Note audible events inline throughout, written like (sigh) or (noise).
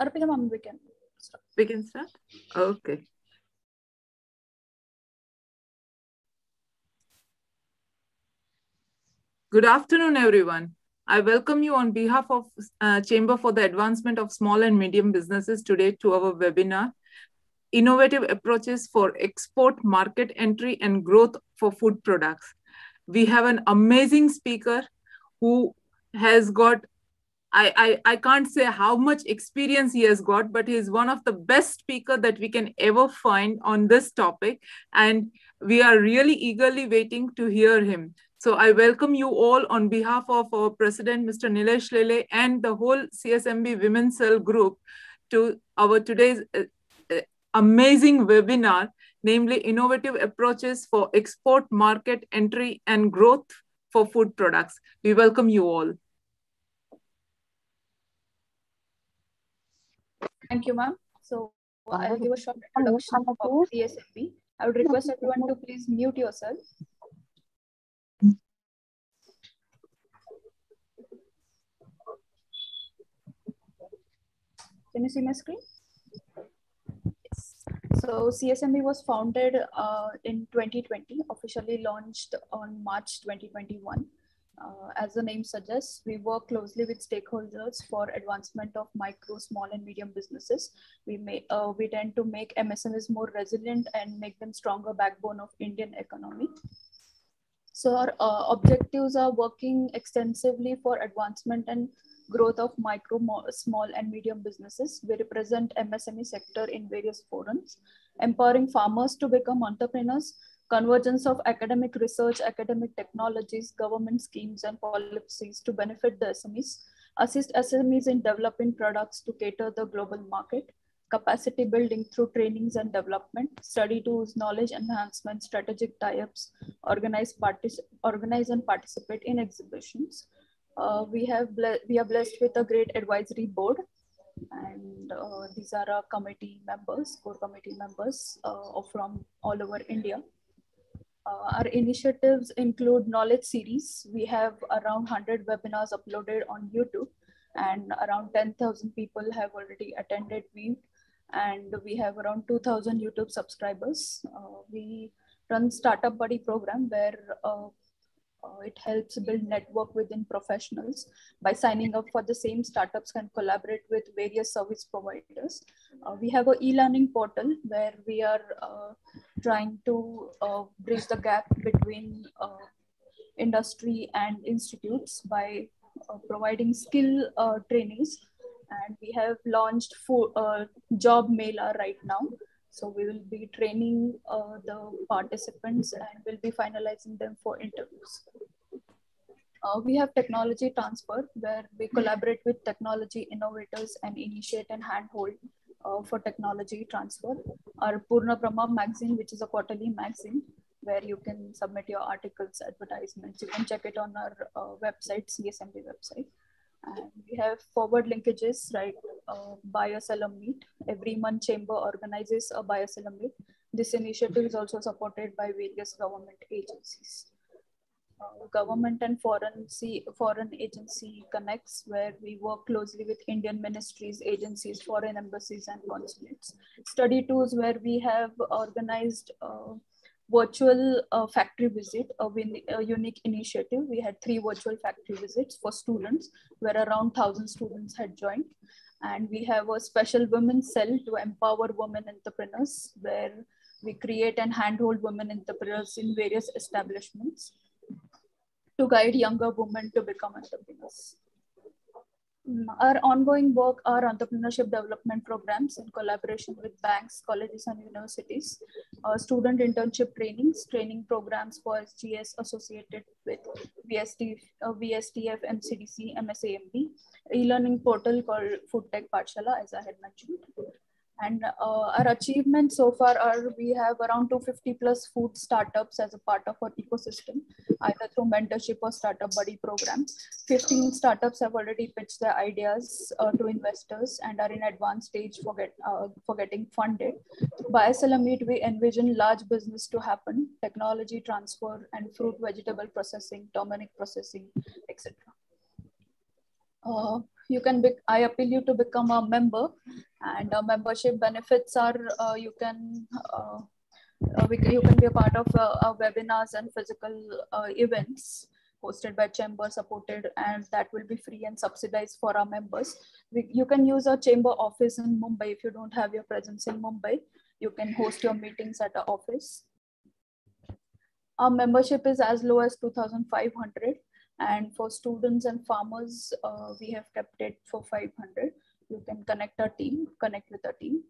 Arpita ma'am, we can start. We can start? Okay. Good afternoon, everyone. I welcome you on behalf of uh, Chamber for the Advancement of Small and Medium Businesses today to our webinar, Innovative Approaches for Export Market Entry and Growth for Food Products. We have an amazing speaker who has got I, I, I can't say how much experience he has got, but he is one of the best speaker that we can ever find on this topic. And we are really eagerly waiting to hear him. So I welcome you all on behalf of our president, Mr. Nilesh Lele, and the whole CSMB Women's Cell group to our today's uh, uh, amazing webinar, namely Innovative Approaches for Export Market Entry and Growth for Food Products. We welcome you all. Thank you, ma'am. So I'll give a short introduction of CSMB. I would request everyone to please mute yourself. Can you see my screen? Yes. So CSMB was founded uh, in 2020, officially launched on March 2021. Uh, as the name suggests, we work closely with stakeholders for advancement of micro, small, and medium businesses. We may uh, we tend to make MSMEs more resilient and make them stronger backbone of Indian economy. So our uh, objectives are working extensively for advancement and growth of micro, small, and medium businesses. We represent MSME sector in various forums, empowering farmers to become entrepreneurs, convergence of academic research, academic technologies, government schemes, and policies to benefit the SMEs, assist SMEs in developing products to cater the global market, capacity building through trainings and development, study tools, knowledge enhancement, strategic tie-ups, organize, organize and participate in exhibitions, uh, we have we are blessed with a great advisory board and uh, these are our committee members core committee members uh, from all over india uh, our initiatives include knowledge series. We have around 100 webinars uploaded on youtube and around 10000 people have already attended viewed and we have around 2000 youtube subscribers. Uh, we run startup buddy program where uh, it helps build network within professionals by signing up for the same startups can collaborate with various service providers. Uh, we have a e-learning portal where we are uh, trying to uh, bridge the gap between uh, industry and institutes by uh, providing skill trainings. And we have launched for, job mailer right now so we will be training uh, the participants and we'll be finalizing them for interviews. Uh, we have technology transfer where we collaborate with technology innovators and initiate and handhold uh, for technology transfer. Our Purna Brahma magazine, which is a quarterly magazine where you can submit your articles, advertisements. You can check it on our uh, website, CSMB website. And we have forward linkages, right? Uh, Buyer Seller Meet. Every month, Chamber organizes a Buyer Seller Meet. This initiative is also supported by various government agencies. Uh, government and foreign see, foreign agency connects where we work closely with Indian ministries, agencies, foreign embassies and consulates. Study tours where we have organized uh, virtual uh, factory visit, a, a, unique initiative. We had three virtual factory visits for students where around 1,000 students had joined. And we have a special women's cell to empower women entrepreneurs where we create and handhold women entrepreneurs in various establishments to guide younger women to become entrepreneurs. Mm, our ongoing work are entrepreneurship development programs in collaboration with banks, colleges, and universities, uh, student internship trainings, training programs for SGS associated with VST, uh, VSTF, MCDC, MSAMB, e-learning portal called Food Tech Pathshala, as I had mentioned. And uh, our achievements so far are we have around 250 plus food startups as a part of our ecosystem, either through mentorship or startup buddy program. 15 startups have already pitched their ideas uh, to investors and are in advanced stage for, get, uh, for getting funded. By SLM we envision large business to happen, technology transfer and fruit vegetable processing, turmeric processing, etc. You can be, I appeal you to become a member and uh, membership benefits are uh, you can uh, uh you can be a part of uh, webinars and physical events hosted by chamber supported and that will be free and subsidized for our members. We, you can use a chamber office in mumbai if you don't have your presence in mumbai. You can host your meetings at our office. Our membership is as low as 2500 and for students and farmers, uh, we have kept it for 500. You can connect our team, connect with our team.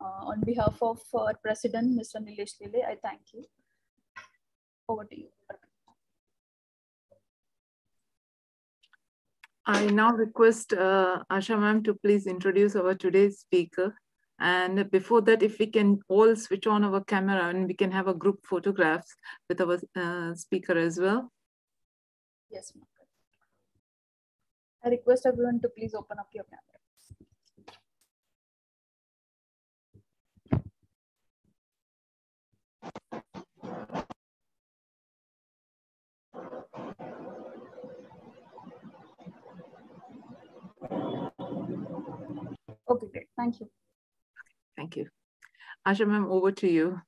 Uh, on behalf of our president, Mr. Nilesh Lele, I thank you. Over to you. I now request uh, Asha ma'am to please introduce our today's speaker. And before that, if we can all switch on our camera and we can have a group photographs with our uh, speaker as well. Yes, I request everyone to please open up your camera. Okay, great. Thank you. Thank you. Asha ma'am, over to you.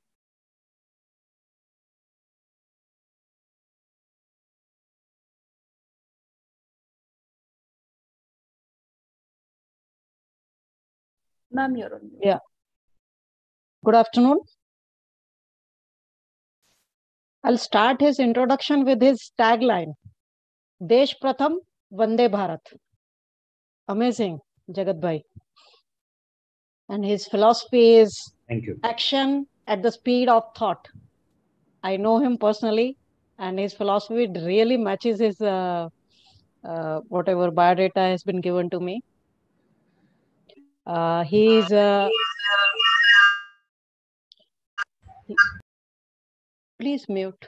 Ma'am, you're on. Yeah. Good afternoon. I'll start his introduction with his tagline Desh Pratham Vande Bharat. Amazing, Jagat Bhai. And his philosophy is Thank you. action at the speed of thought. I know him personally, and his philosophy really matches his uh, uh, whatever biodata has been given to me. Uh, he's uh, please mute.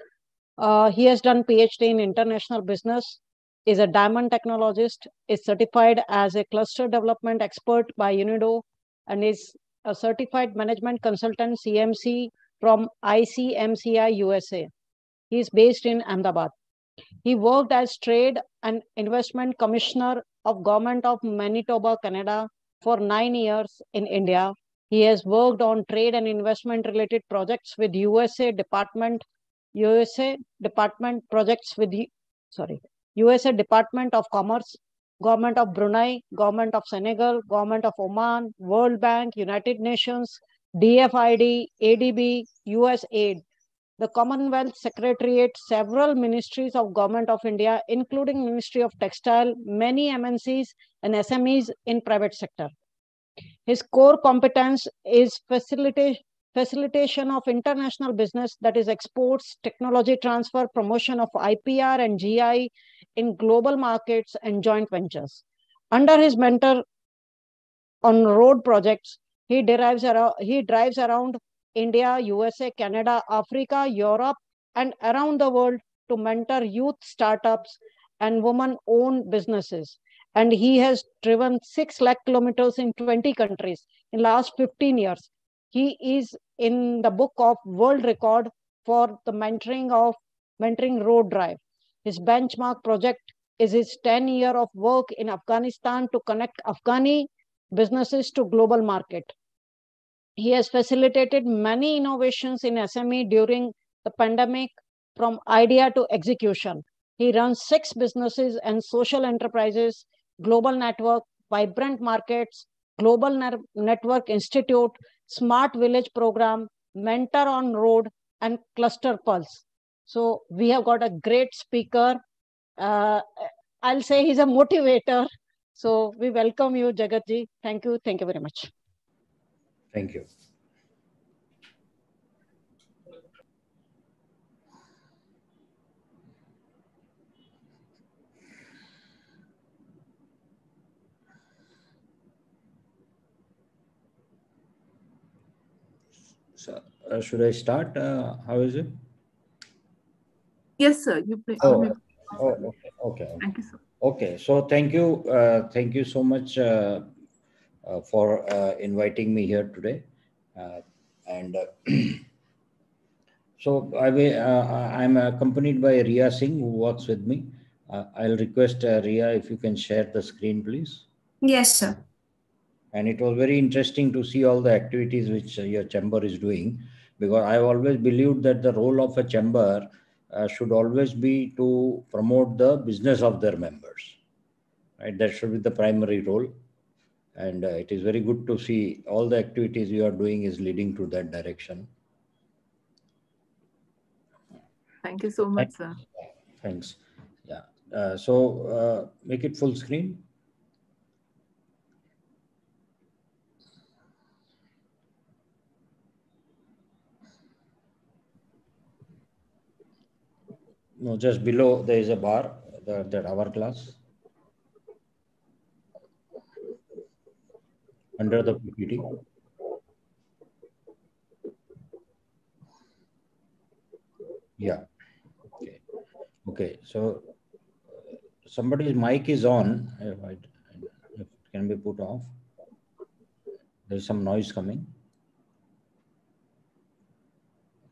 Uh, he has done PhD in international business, is a diamond technologist, is certified as a cluster development expert by UNIDO, and is a certified management consultant CMC from ICMCI USA. He is based in Ahmedabad. He worked as trade and investment commissioner of government of Manitoba, Canada for nine years in India. He has worked on trade and investment related projects with USA Department, USA Department projects with, sorry, USA Department of Commerce, Government of Brunei, Government of Senegal, Government of Oman, World Bank, United Nations, DFID, ADB, USAID, the Commonwealth Secretariat, several ministries of Government of India, including Ministry of Textile, many MNCs and SMEs in private sector. His core competence is facilitate, facilitation of international business, that is exports, technology transfer, promotion of IPR and GI in global markets and joint ventures. Under his mentor on road projects, he derives he drives around India, USA, Canada, Africa, Europe, and around the world to mentor youth startups and women-owned businesses. And he has driven 6 lakh kilometers in 20 countries in last 15 years. He is in the book of world record for the mentoring of mentoring road drive. His benchmark project is his 10 year of work in Afghanistan to connect Afghani businesses to global market. He has facilitated many innovations in SME during the pandemic from idea to execution. He runs six businesses and social enterprises, Global Network, Vibrant Markets, Global Network Institute, Smart Village Program, Mentor on Road, and Cluster Pulse. So we have got a great speaker. Uh, I'll say he's a motivator. So we welcome you, Jagatji. Thank you. Thank you very much. Thank you. So, uh, should I start? Uh, how is it? Yes, sir. You play. Oh, oh okay, okay. Thank you, sir. Okay, so thank you, uh, thank you so much uh, uh, for uh, inviting me here today. Uh, and uh, (clears throat) so I will, I'm accompanied by Ria Singh, who works with me. Uh, I'll request uh, Ria if you can share the screen, please. Yes, sir. And it was very interesting to see all the activities which uh, your chamber is doing, because I've always believed that the role of a chamber uh, should always be to promote the business of their members. Right, that should be the primary role, and uh, it is very good to see all the activities you are doing is leading to that direction. Thank you so much, sir. Thanks. Yeah. Uh, so uh, make it full screen. No, just below there is a bar, the, that hourglass. Under the PPT. Yeah. Okay. Okay. So somebody's mic is on. If I, if it can be put off. There's some noise coming.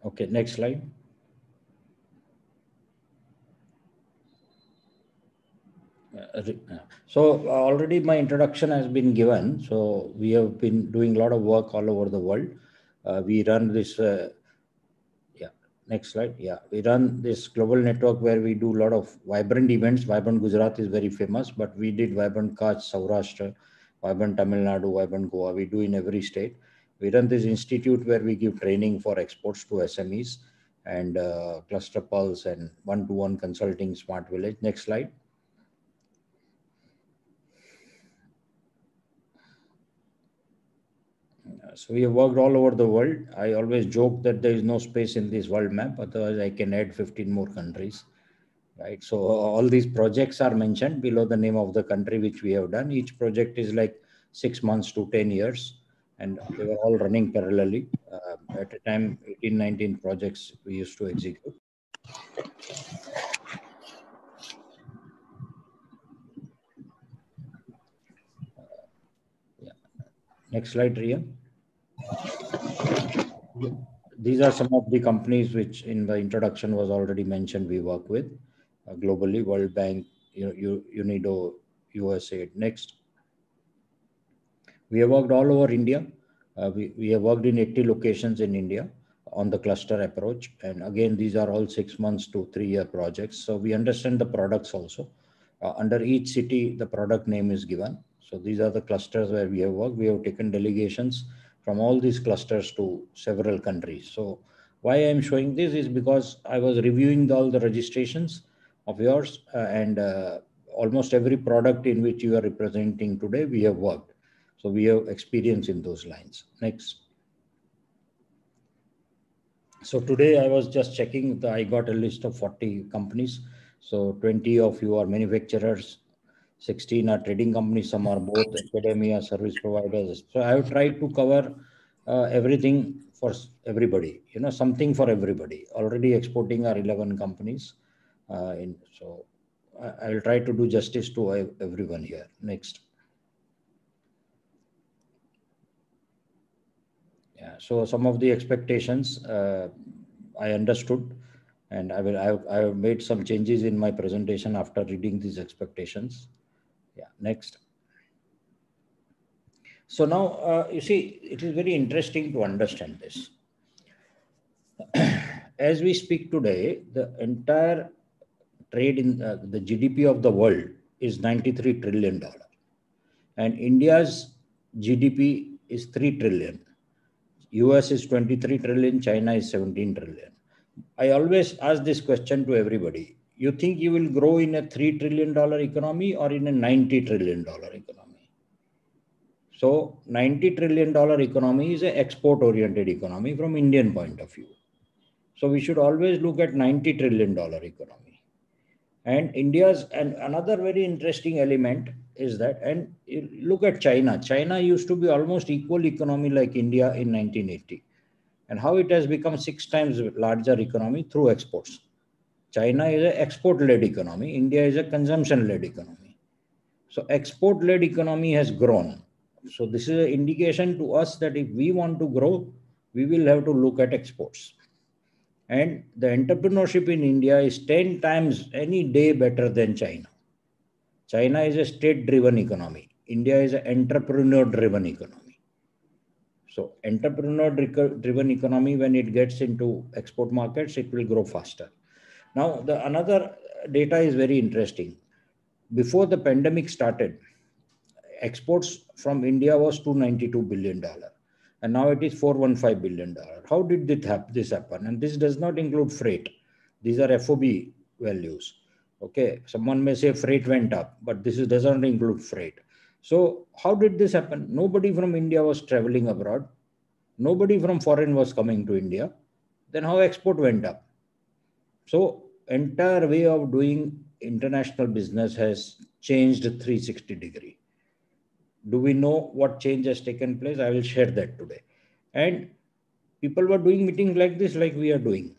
Okay. Next slide. So already my introduction has been given. So we have been doing a lot of work all over the world. Uh, we run this, uh, yeah, next slide. Yeah, we run this global network where we do a lot of vibrant events. Vibrant Gujarat is very famous, but we did Vibrant Kutch, Saurashtra, Vibrant Tamil Nadu, Vibrant Goa. We do in every state. We run this institute where we give training for exports to SMEs and uh, cluster pulse and one-to-one -one consulting smart village. Next slide. So we have worked all over the world. I always joke that there is no space in this world map. Otherwise, I can add 15 more countries, right? So all these projects are mentioned below the name of the country which we have done. Each project is like six months to 10 years, and they were all running parallelly. Uh, at a time, 18, 19 projects we used to execute. Next slide, Ria these are some of the companies which in the introduction was already mentioned we work with uh, globally. World bank you know you, unido usa next. We have worked all over india. Uh, we, we have worked in 80 locations in india on the cluster approach. And again these are all six months to three year projects. So we understand the products also. Uh, under each city the product name is given. So these are the clusters where we have worked. We have taken delegations from all these clusters to several countries. So why I'm showing this is because I was reviewing all the registrations of yours uh, and uh, almost every product in which you are representing today, we have worked. So we have experience in those lines. Next. So today I was just checking, the, I got a list of 40 companies. So 20 of you are manufacturers, 16 are trading companies, some are both academia, service providers. So I have tried to cover uh, everything for everybody, you know, something for everybody. Already exporting are 11 companies. Uh, in, so I, will try to do justice to everyone here. Next. Yeah, so some of the expectations uh, I understood and I will I have, I have made some changes in my presentation after reading these expectations. Yeah, next. So now uh, you see, it is very interesting to understand this. (clears throat) As we speak today, the entire trade in uh, the GDP of the world is 93 trillion dollar, and India's GDP is 3 trillion. US is 23 trillion, China is 17 trillion. I always ask this question to everybody you think you will grow in a $3 trillion economy or in a $90 trillion economy? So 90 trillion dollar economy is an export oriented economy from Indian point of view. So we should always look at 90 trillion dollar economy. And India's and another very interesting element is that and look at China. China used to be almost equal economy like India in 1980 and how it has become six times larger economy through exports. China is an export-led economy. India is a consumption-led economy. So export-led economy has grown. So this is an indication to us that if we want to grow, we will have to look at exports. And the entrepreneurship in India is 10 times any day better than China. China is a state driven economy. India is an entrepreneur driven economy. So, entrepreneur driven economy, when it gets into export markets, it will grow faster. Now, the another data is very interesting. Before the pandemic started, exports from India was 292 billion dollar, and now it is 415 billion dollar. How did this happen? And this does not include freight. These are FOB values. Okay, someone may say freight went up, but this is, doesn't include freight. So how did this happen? Nobody from India was traveling abroad. Nobody from foreign was coming to India. Then how export went up? So entire way of doing international business has changed 360 degree. Do we know what change has taken place? I will share that today. And people were doing meetings like this, like we are doing.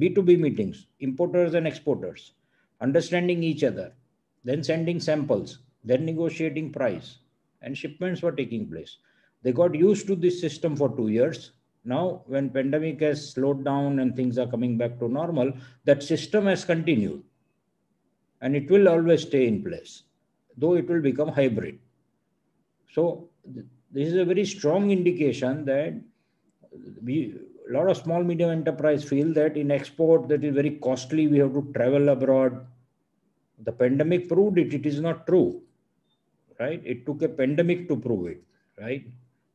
B2B meetings, importers and exporters understanding each other, then sending samples, then negotiating price, and shipments were taking place. They got used to this system for two years. Now, when pandemic has slowed down and things are coming back to normal, that system has continued, and it will always stay in place, though it will become hybrid. So, this is a very strong indication that we a lot of small medium enterprise feel that in export that is very costly we have to travel abroad. The pandemic proved it. It is not true right? It took a pandemic to prove it right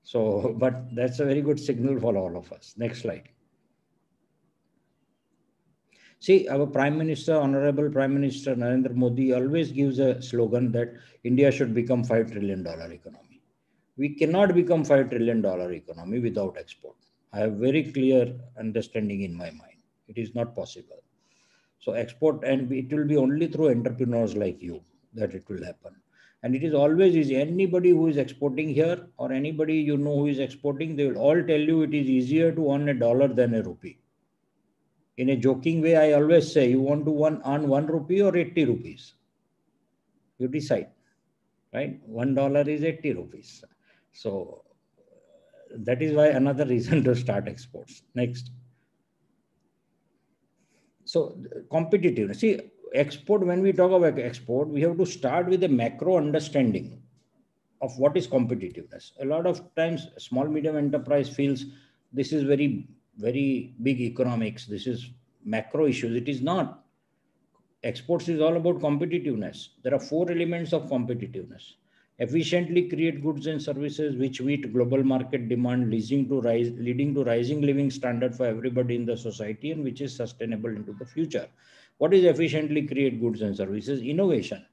so (laughs) but that's a very good signal for all of us next slide see our prime minister honorable prime minister narendra modi always gives a slogan that india should become 5 trillion dollar economy we cannot become 5 trillion dollar economy without export I have very clear understanding in my mind. It is not possible. So export, and it will be only through entrepreneurs like you that it will happen. And it is always easy. Anybody who is exporting here or anybody you know who is exporting, they will all tell you it is easier to earn a dollar than a rupee. In a joking way, I always say, you want to earn one rupee or 80 rupees? You decide, right? One dollar is 80 rupees. So that is why another (laughs) reason to start exports. Next. So competitiveness. See, export, when we talk about export, we have to start with a macro understanding of what is competitiveness. A lot of times small medium enterprise feels this is very, very big economics. This is macro issues. It is not. Exports is all about competitiveness. There are four elements of competitiveness efficiently create goods and services which meet global market demand, leading to, rise, leading to rising living standard for everybody in the society and which is sustainable into the future. What is efficiently create goods and services? Innovation.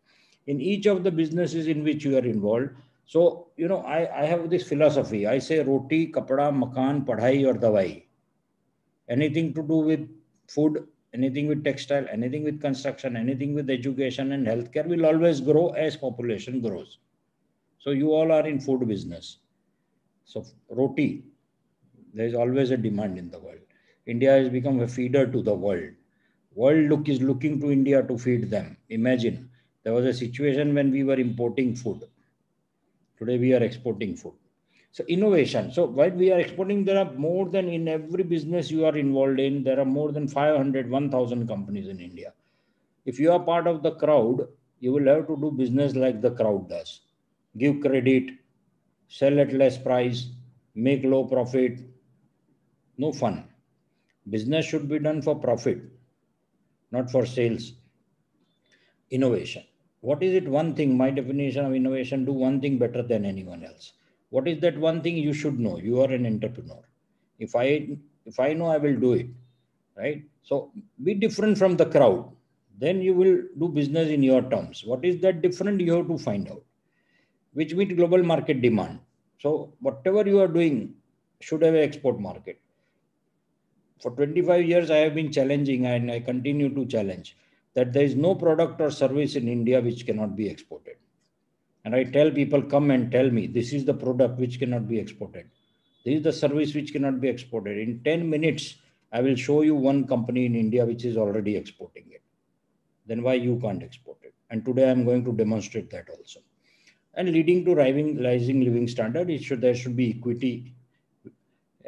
In each of the businesses in which you are involved, so, you know, I, I have this philosophy. I say roti, kapda, makan, padhai or dawai. Anything to do with food, anything with textile, anything with construction, anything with education and healthcare will always grow as population grows. So you all are in food business. So roti, there is always a demand in the world. India has become a feeder to the world. World look is looking to India to feed them. Imagine there was a situation when we were importing food. Today we are exporting food. So innovation. So while we are exporting, there are more than in every business you are involved in, there are more than 500, 1000 companies in India. If you are part of the crowd, you will have to do business like the crowd does give credit, sell at less price, make low profit. No fun. Business should be done for profit, not for sales. Innovation. What is it one thing? My definition of innovation do one thing better than anyone else. What is that one thing you should know? You are an entrepreneur. If I if I know, I will do it. Right? So be different from the crowd. Then you will do business in your terms. What is that different? You have to find out which meet global market demand. So whatever you are doing should have an export market. For 25 years, I have been challenging and I continue to challenge that there is no product or service in India which cannot be exported. And I tell people, come and tell me, this is the product which cannot be exported. This is the service which cannot be exported. In 10 minutes, I will show you one company in India which is already exporting it. Then why you can't export it? And today I'm going to demonstrate that also and leading to rising, living standard. It should, there should be equity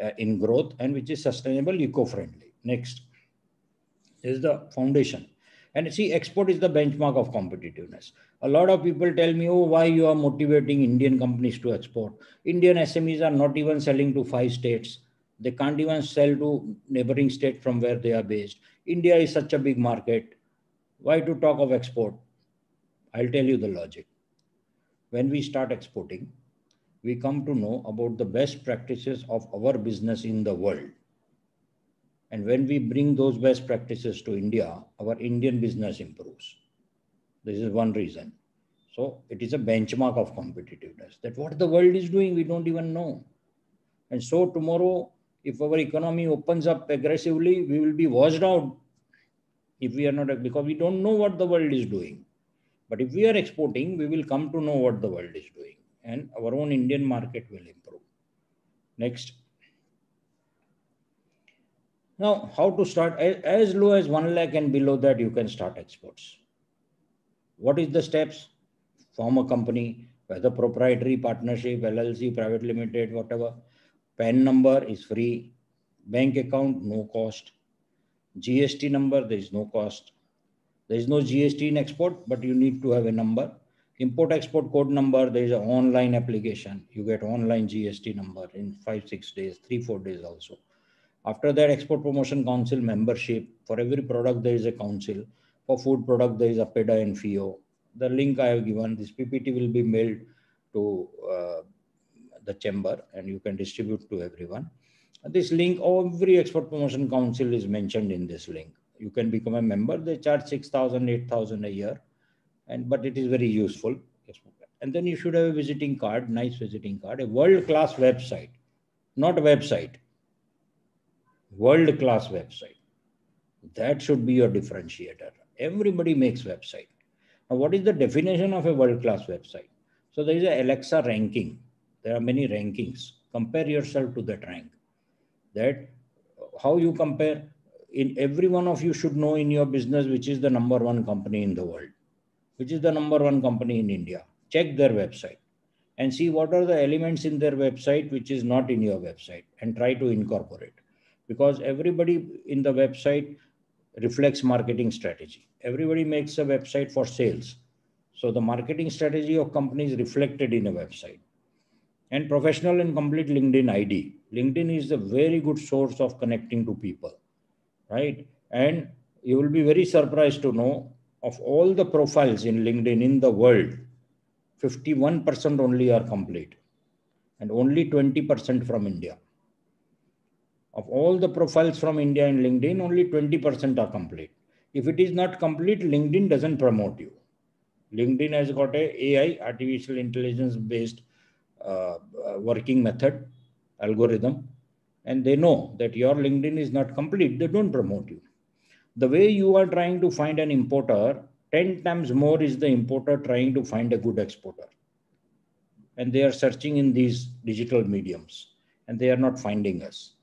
Uh, in growth and which is sustainable, eco-friendly. Next is the foundation. And see, export is the benchmark of competitiveness. A lot of people tell me, oh, why you are motivating Indian companies to export? Indian SMEs are not even selling to five states. They can't even sell to neighboring state from where they are based. India is such a big market. Why to talk of export? I'll tell you the logic. When we start exporting, we come to know about the best practices of our business in the world. And when we bring those best practices to India, our Indian business improves. This is one reason. So it is a benchmark of competitiveness that what the world is doing, we don't even know. And so tomorrow, if our economy opens up aggressively, we will be washed out if we are not, because we don't know what the world is doing. But if we are exporting, we will come to know what the world is doing and our own Indian market will improve. Next. Now, how to start? As low as 1 lakh and below that, you can start exports. What is the steps? Form a company, whether proprietary, partnership, LLC, private limited, whatever. PAN number is free. Bank account, no cost. GST number, there is no cost. There is no GST in export, but you need to have a number. Import export code number, there is an online application. You get online GST number in five, six days, three, four days also. After that, Export Promotion Council membership. For every product, there is a council. For food product, there is APEDA and FIEO. The link I have given, this PPT will be mailed to uh, the chamber and you can distribute to everyone. This link, every Export Promotion Council is mentioned in this link. You can become a member. They charge 6,000, 8,000 a year, and but it is very useful. And then you should have a visiting card, nice visiting card, a world-class website, not a website, world-class website. That should be your differentiator. Everybody makes website. Now, what is the definition of a world-class website? So there is a Alexa ranking. There are many rankings. Compare yourself to that rank. That how you compare in every one of you should know in your business which is the number one company in the world, which is the number one company in India. Check their website and see what are the elements in their website which is not in your website and try to incorporate because everybody in the website reflects marketing strategy. Everybody makes a website for sales. So the marketing strategy of companies reflected in a website. And professional and complete LinkedIn ID. LinkedIn is a very good source of connecting to people, right? And you will be very surprised to know of all the profiles in LinkedIn in the world, 51% only are complete and only 20% from India. Of all the profiles from India in LinkedIn, only 20% are complete. If it is not complete, LinkedIn doesn't promote you. LinkedIn has got a AI, artificial intelligence based uh, working method, algorithm, and they know that your LinkedIn is not complete. They don't promote you. The way you are trying to find an importer, 10 times more is the importer trying to find a good exporter. And they are searching in these digital mediums and they are not finding us.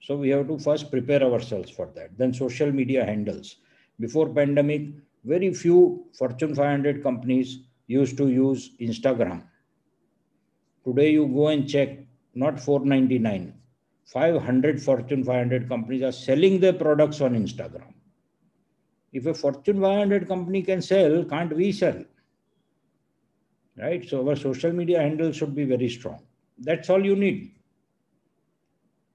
So we have to first prepare ourselves for that. Then social media handles. Before pandemic, very few Fortune 500 companies used to use Instagram. Today you go and check, not 499, 500 Fortune 500 companies are selling their products on Instagram. If a Fortune 500 company can sell, can't we sell? Right? So our social media handle should be very strong. That's all you need.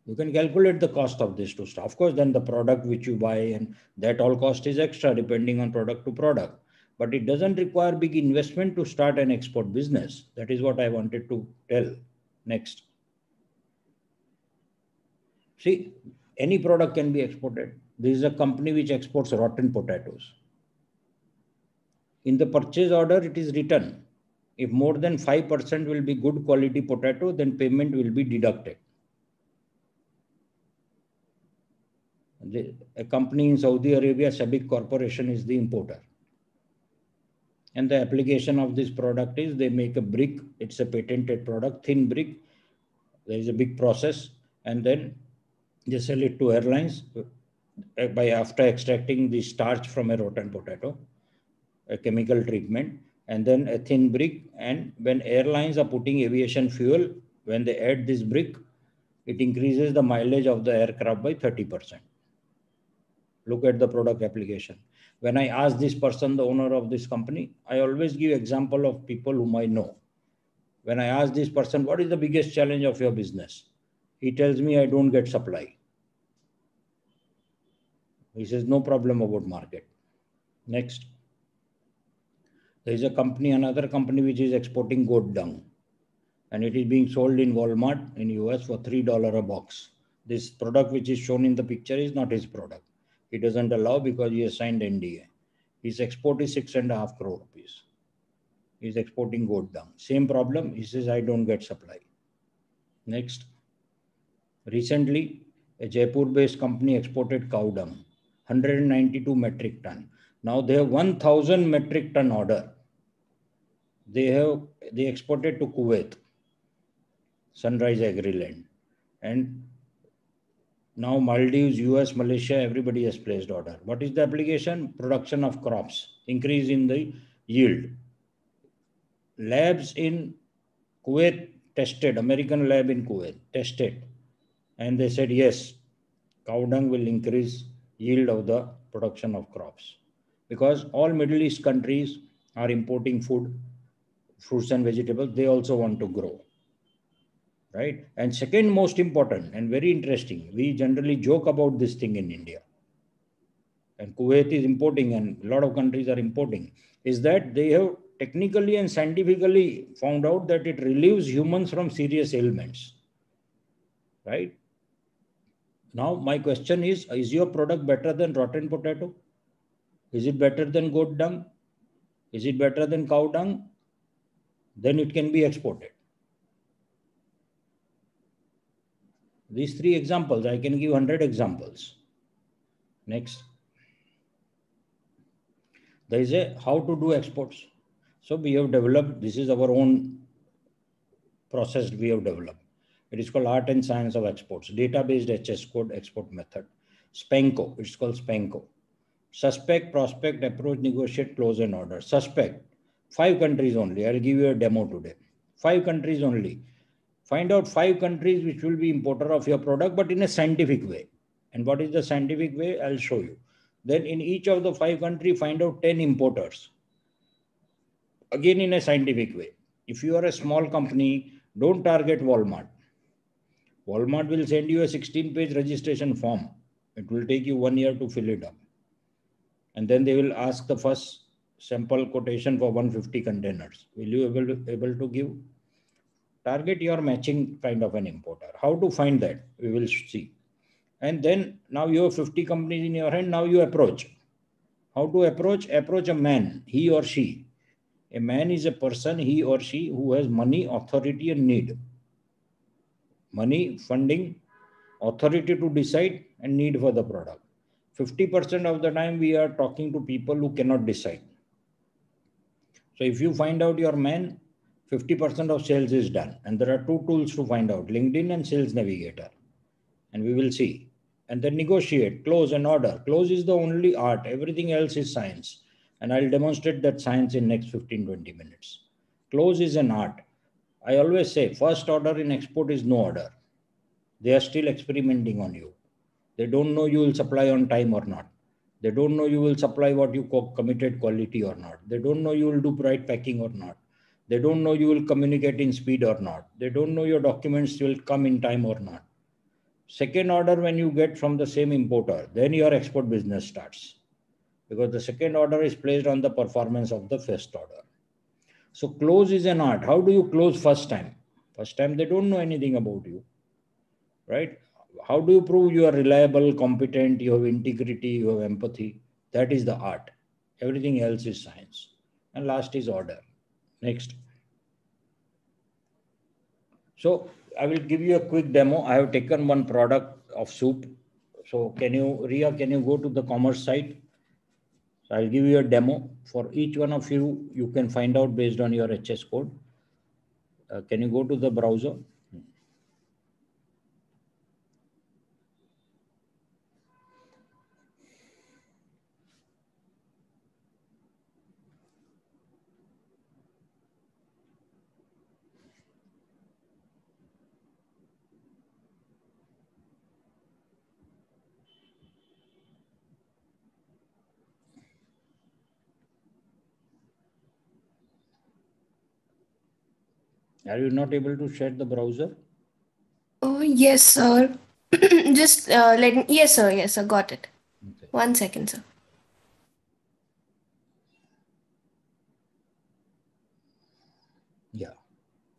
You can calculate the cost of this to start. Of course, then the product which you buy and that all cost is extra depending on product to product. But it doesn't require big investment to start an export business. That is what I wanted to tell. Next. See, any product can be exported. This is a company which exports rotten potatoes. In the purchase order, it is written, if more than 5% will be good quality potato, then payment will be deducted. The, a company in Saudi Arabia, SABIC Corporation is the importer. And the application of this product is they make a brick. It's a patented product, thin brick. There is a big process. And then they sell it to airlines Uh, by after extracting the starch from a rotten potato, a chemical treatment, and then a thin brick. And when airlines are putting aviation fuel, when they add this brick, it increases the mileage of the aircraft by 30%. Look at the product application. When I ask this person, the owner of this company, I always give example of people whom I know. When I ask this person, what is the biggest challenge of your business? He tells me I don't get supply. He says, no problem about market. Next. There is a company, another company which is exporting goat dung. And it is being sold in Walmart in US for $3 a box. This product which is shown in the picture is not his product. He doesn't allow because he has signed NDA. His export is six and a half crore rupees. He's exporting goat dung. Same problem. He says, I don't get supply. Next. Recently, a Jaipur-based company exported cow dung, 192 metric ton. Now they have 1,000 metric ton order. They have they exported to Kuwait, Sunrise Agriland, and now Maldives, US, Malaysia, everybody has placed order. What is the application? Production of crops, increase in the yield. Labs in Kuwait tested, American lab in Kuwait tested, and they said, yes, cow dung will increase yield of the production of crops. Because all Middle East countries are importing food, fruits and vegetables, they also want to grow right? And second most important and very interesting, we generally joke about this thing in India. And Kuwait is importing and a lot of countries are importing, is that they have technically and scientifically found out that it relieves humans from serious ailments, right? Now, my question is, is your product better than rotten potato? Is it better than goat dung? Is it better than cow dung? Then it can be exported. These three examples, I can give 100 examples. Next. There is a how to do exports. So we have developed, this is our own process we have developed. It is called Art and Science of Exports, data-based HS code export method. SPANCO, it's called SPANCO. Suspect, prospect, approach, negotiate, close and order. Suspect, five countries only. I'll give you a demo today. Five countries only find out five countries which will be importer of your product, but in a scientific way. And what is the scientific way? I'll show you. Then in each of the five country, find out 10 importers. Again, in a scientific way. If you are a small company, don't target Walmart. Walmart will send you a 16 page registration form. It will take you one year to fill it up. And then they will ask the first sample quotation for 150 containers. Will you able to, able to give? target your matching kind of an importer. How to find that? We will see. And then now you have 50 companies in your hand. Now you approach. How to approach? Approach a man, he or she. A man is a person, he or she, who has money, authority, and need. Money, funding, authority to decide, and need for the product. 50% of the time, we are talking to people who cannot decide. So if you find out your man, 50% of sales is done. And there are two tools to find out, LinkedIn and Sales Navigator. And we will see. And then negotiate, close and order. Close is the only art. Everything else is science. And I'll demonstrate that science in next 15, 20 minutes. Close is an art. I always say first order in export is no order. They are still experimenting on you. They don't know you will supply on time or not. They don't know you will supply what you committed quality or not. They don't know you will do right packing or not they don't know you will communicate in speed or not. They don't know your documents will come in time or not. Second order, when you get from the same importer, then your export business starts. Because the second order is placed on the performance of the first order. So close is an art. How do you close first time? First time they don't know anything about you. Right? How do you prove you are reliable, competent, you have integrity, you have empathy? That is the art. Everything else is science. And last is order. Next. So I will give you a quick demo. I have taken one product of soup. So can you, Ria, can you go to the commerce site? So I'll give you a demo. For each one of you, you can find out based on your HS code. Uh, can you go to the browser? Are you not able to share the browser? Oh, yes, sir. (clears throat) Just uh, let me. Yes, sir. Yes, sir. Got it. Okay. One second, sir. Yeah.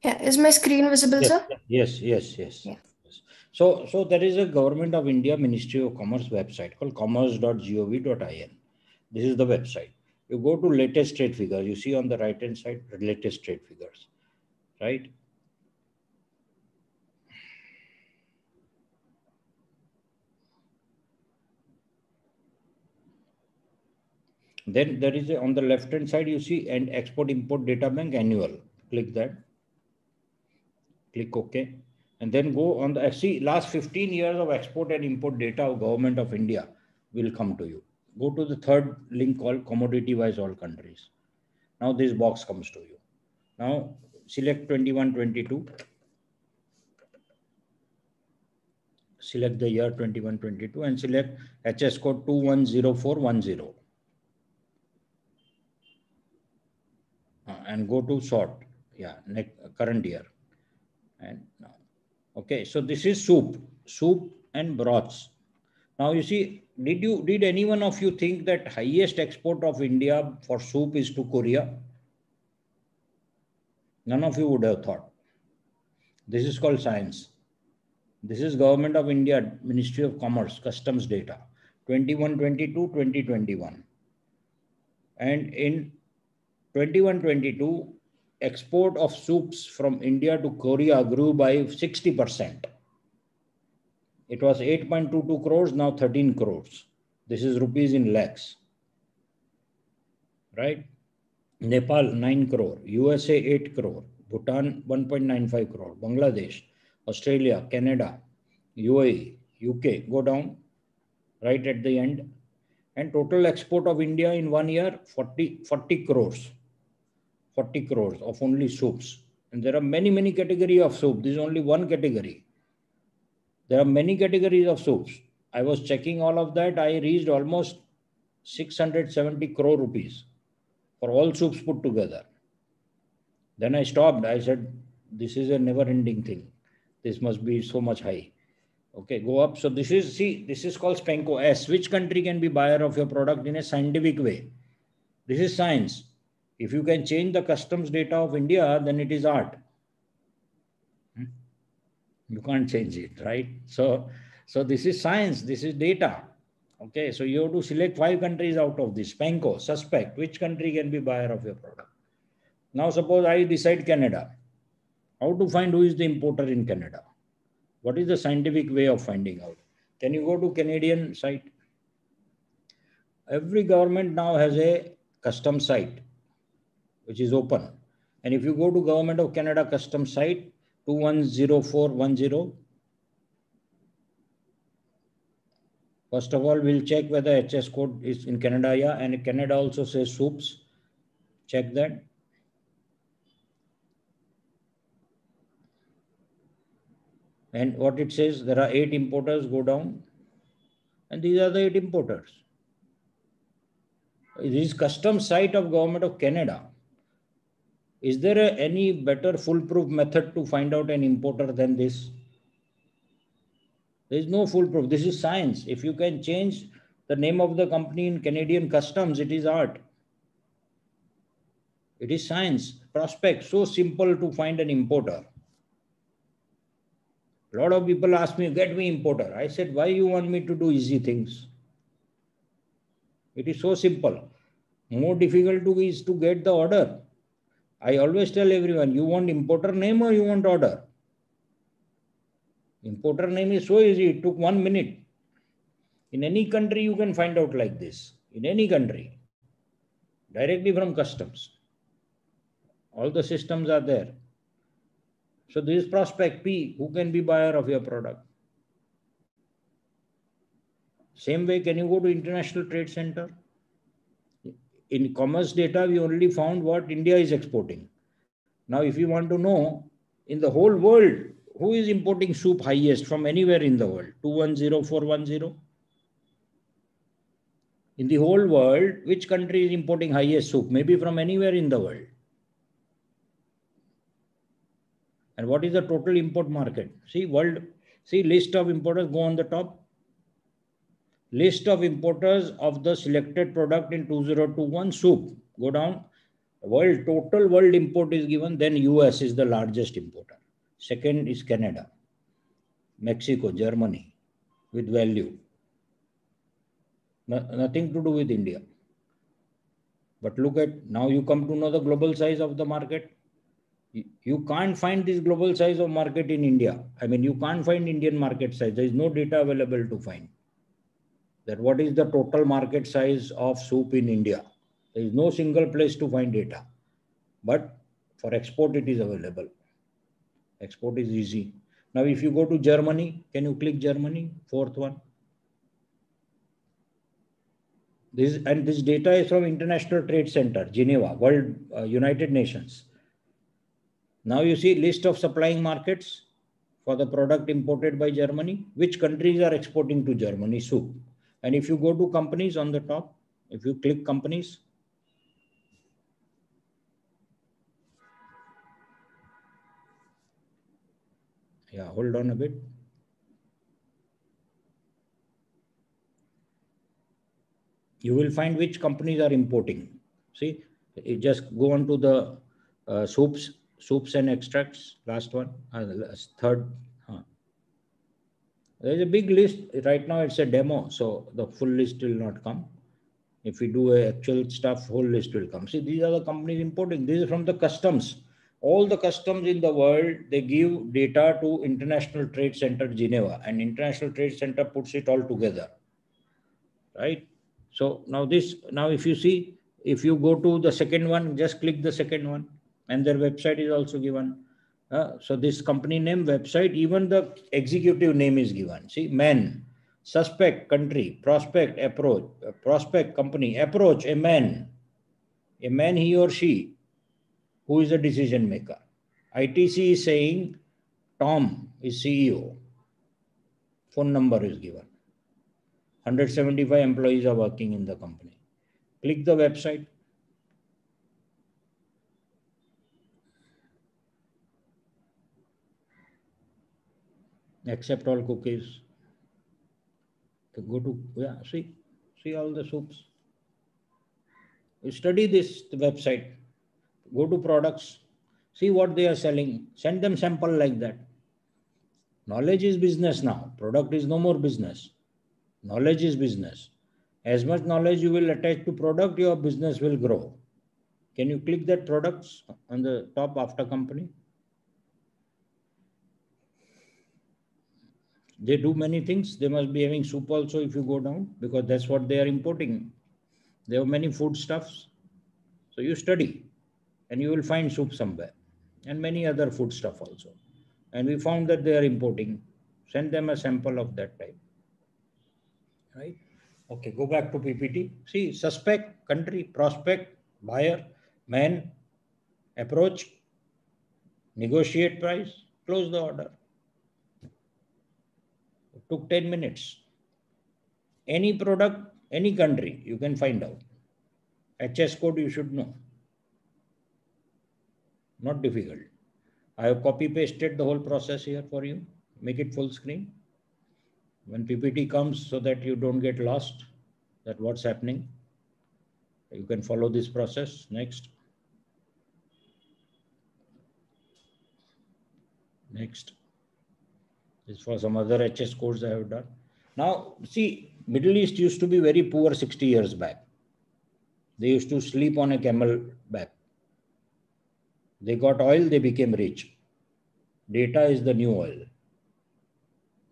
Yeah, is my screen visible, Yes, sir? yes, yes, yes. Yeah. yes. So, so there is a Government of India Ministry of Commerce website called commerce.gov.in. This is the website. You go to latest trade figures. You see on the right hand side, latest trade figures, right? Then there is a, on the left hand side, you see and export import data bank annual. Click that. Click OK. And then go on the see last 15 years of export and import data of government of India will come to you. Go to the third link called commodity wise all countries. Now this box comes to you. Now select 2122. Select the year 2122 and select HS code 210410. Uh, and go to sort. Yeah, next, current year. And now, okay, so this is soup, soup and broths. Now you see, did you did any one of you think that highest export of India for soup is to Korea? None of you would have thought. This is called science. This is Government of India, Ministry of Commerce, Customs data, 2122, 2021. And in 2122, export of soups from India to Korea grew by 60%. It was 8.22 crores, now 13 crores. This is rupees in lakhs. Right? Nepal 9 crore, USA 8 crore, Bhutan 1.95 crore, Bangladesh, Australia, Canada, UAE, UK go down right at the end. And total export of India in one year 40, 40 crores. 40 crores of only soups. And there are many, many category of soup. This is only one category. There are many categories of soups. I was checking all of that. I reached almost 670 crore rupees for all soups put together. Then I stopped. I said, this is a never ending thing. This must be so much high. Okay, go up. So this is, see, this is called SPANCO S. Which country can be buyer of your product in a scientific way? This is science. If you can change the customs data of India, then it is art. Hmm? You can't change it, right? So, so this is science. This is data. Okay, so you have to select five countries out of this. SPANCO, suspect, which country can be buyer of your product? Now, suppose I decide Canada. How to find who is the importer in Canada? What is the scientific way of finding out? Can you go to Canadian site? Every government now has a custom site which is open. And if you go to Government of Canada custom site 210410, first of all, we'll check whether HS code is in Canada, yeah, and Canada also says soups. Check that. And what it says, there are eight importers, go down. And these are the eight importers. This is custom site of Government of Canada. Is there a, any better foolproof method to find out an importer than this? There is no foolproof. This is science. If you can change the name of the company in Canadian customs, it is art. It is science. Prospect, so simple to find an importer. A lot of people ask me, get me importer. I said, why you want me to do easy things? It is so simple. More difficult to is to get the order. I always tell everyone, you want importer name or you want order? Importer name is so easy. It took one minute. In any country, you can find out like this. In any country. Directly from customs. All the systems are there. So this prospect P. Who can be buyer of your product? Same way, can you go to International Trade Center? In commerce data, we only found what India is exporting. Now, if you want to know in the whole world, who is importing soup highest from anywhere in the world? 210410? In the whole world, which country is importing highest soup? Maybe from anywhere in the world. And what is the total import market? See, world, see list of importers go on the top. List of importers of the selected product in 2021 soup. Go down. World total world import is given. Then US is the largest importer. Second is Canada, Mexico, Germany with value. No, nothing to do with India. But look at now you come to know the global size of the market. You can't find this global size of market in India. I mean, you can't find Indian market size. There is no data available to find that what is the total market size of soup in India. There is no single place to find data. But for export, it is available. Export is easy. Now, if you go to Germany, can you click Germany? Fourth one. This and this data is from International Trade Center, Geneva, World uh, United Nations. Now you see list of supplying markets for the product imported by Germany. Which countries are exporting to Germany? Soup. And if you go to companies on the top, if you click companies, yeah, hold on a bit. you will find which companies are importing. See, just go on to the uh, soups, soups and extracts, last one, uh, third. Huh. There's a big list. Right now it's a demo, so the full list will not come. If we do actual stuff, whole list will come. See, these are the companies importing. This is from the customs. All the customs in the world, they give data to International Trade Center Geneva and International Trade Center puts it all together, right? So now this, now if you see, if you go to the second one, just click the second one and their website is also given. Uh, so this company name, website, even the executive name is given. See, man, suspect, country, prospect, approach, uh, prospect, company, approach, a man, a man, he or she, who is the decision maker. ITC is saying Tom is CEO. Phone number is given. 175 employees are working in the company. Click the website. Accept all cookies. Go to, yeah, see, see all the soups. You study this website. Go to products. See what they are selling. Send them sample like that. Knowledge is business now. Product is no more business. Knowledge is business. As much knowledge you will attach to product, your business will grow. Can you click that products on the top after company? They do many things. They must be having soup also if you go down because that's what they are importing. They have many food stuffs. So you study and you will find soup somewhere and many other food stuff also. And we found that they are importing. Send them a sample of that type right? Okay, go back to PPT. See, suspect, country, prospect, buyer, man, approach, negotiate price, close the order. It took 10 minutes. Any product, any country, you can find out. HS code you should know. Not difficult. I have copy pasted the whole process here for you. Make it full screen when PPT comes so that you don't get lost that what's happening. You can follow this process. Next. Next. This for some other HS codes I have done. Now, see, Middle East used to be very poor 60 years back. They used to sleep on a camel back. They got oil, they became rich. Data is the new oil.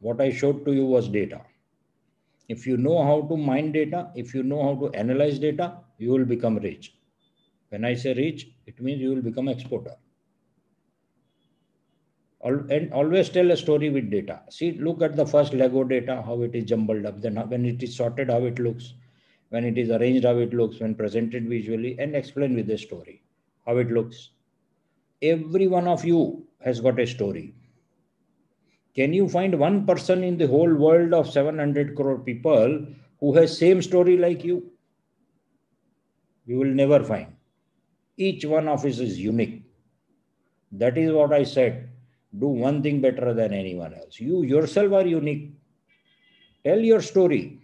What I showed to you was data. If you know how to mine data, if you know how to analyze data, you will become rich. When I say rich, it means you will become exporter. And always tell a story with data. See, look at the first Lego data, how it is jumbled up. Then when it is sorted, how it looks. When it is arranged, how it looks. When presented visually, and explain with a story how it looks. Every one of you has got a story. Can you find one person in the whole world of 700 crore people who has same story like you? You will never find. Each one of us is unique. That is what I said. do one thing better than anyone else. You yourself are unique. Tell your story.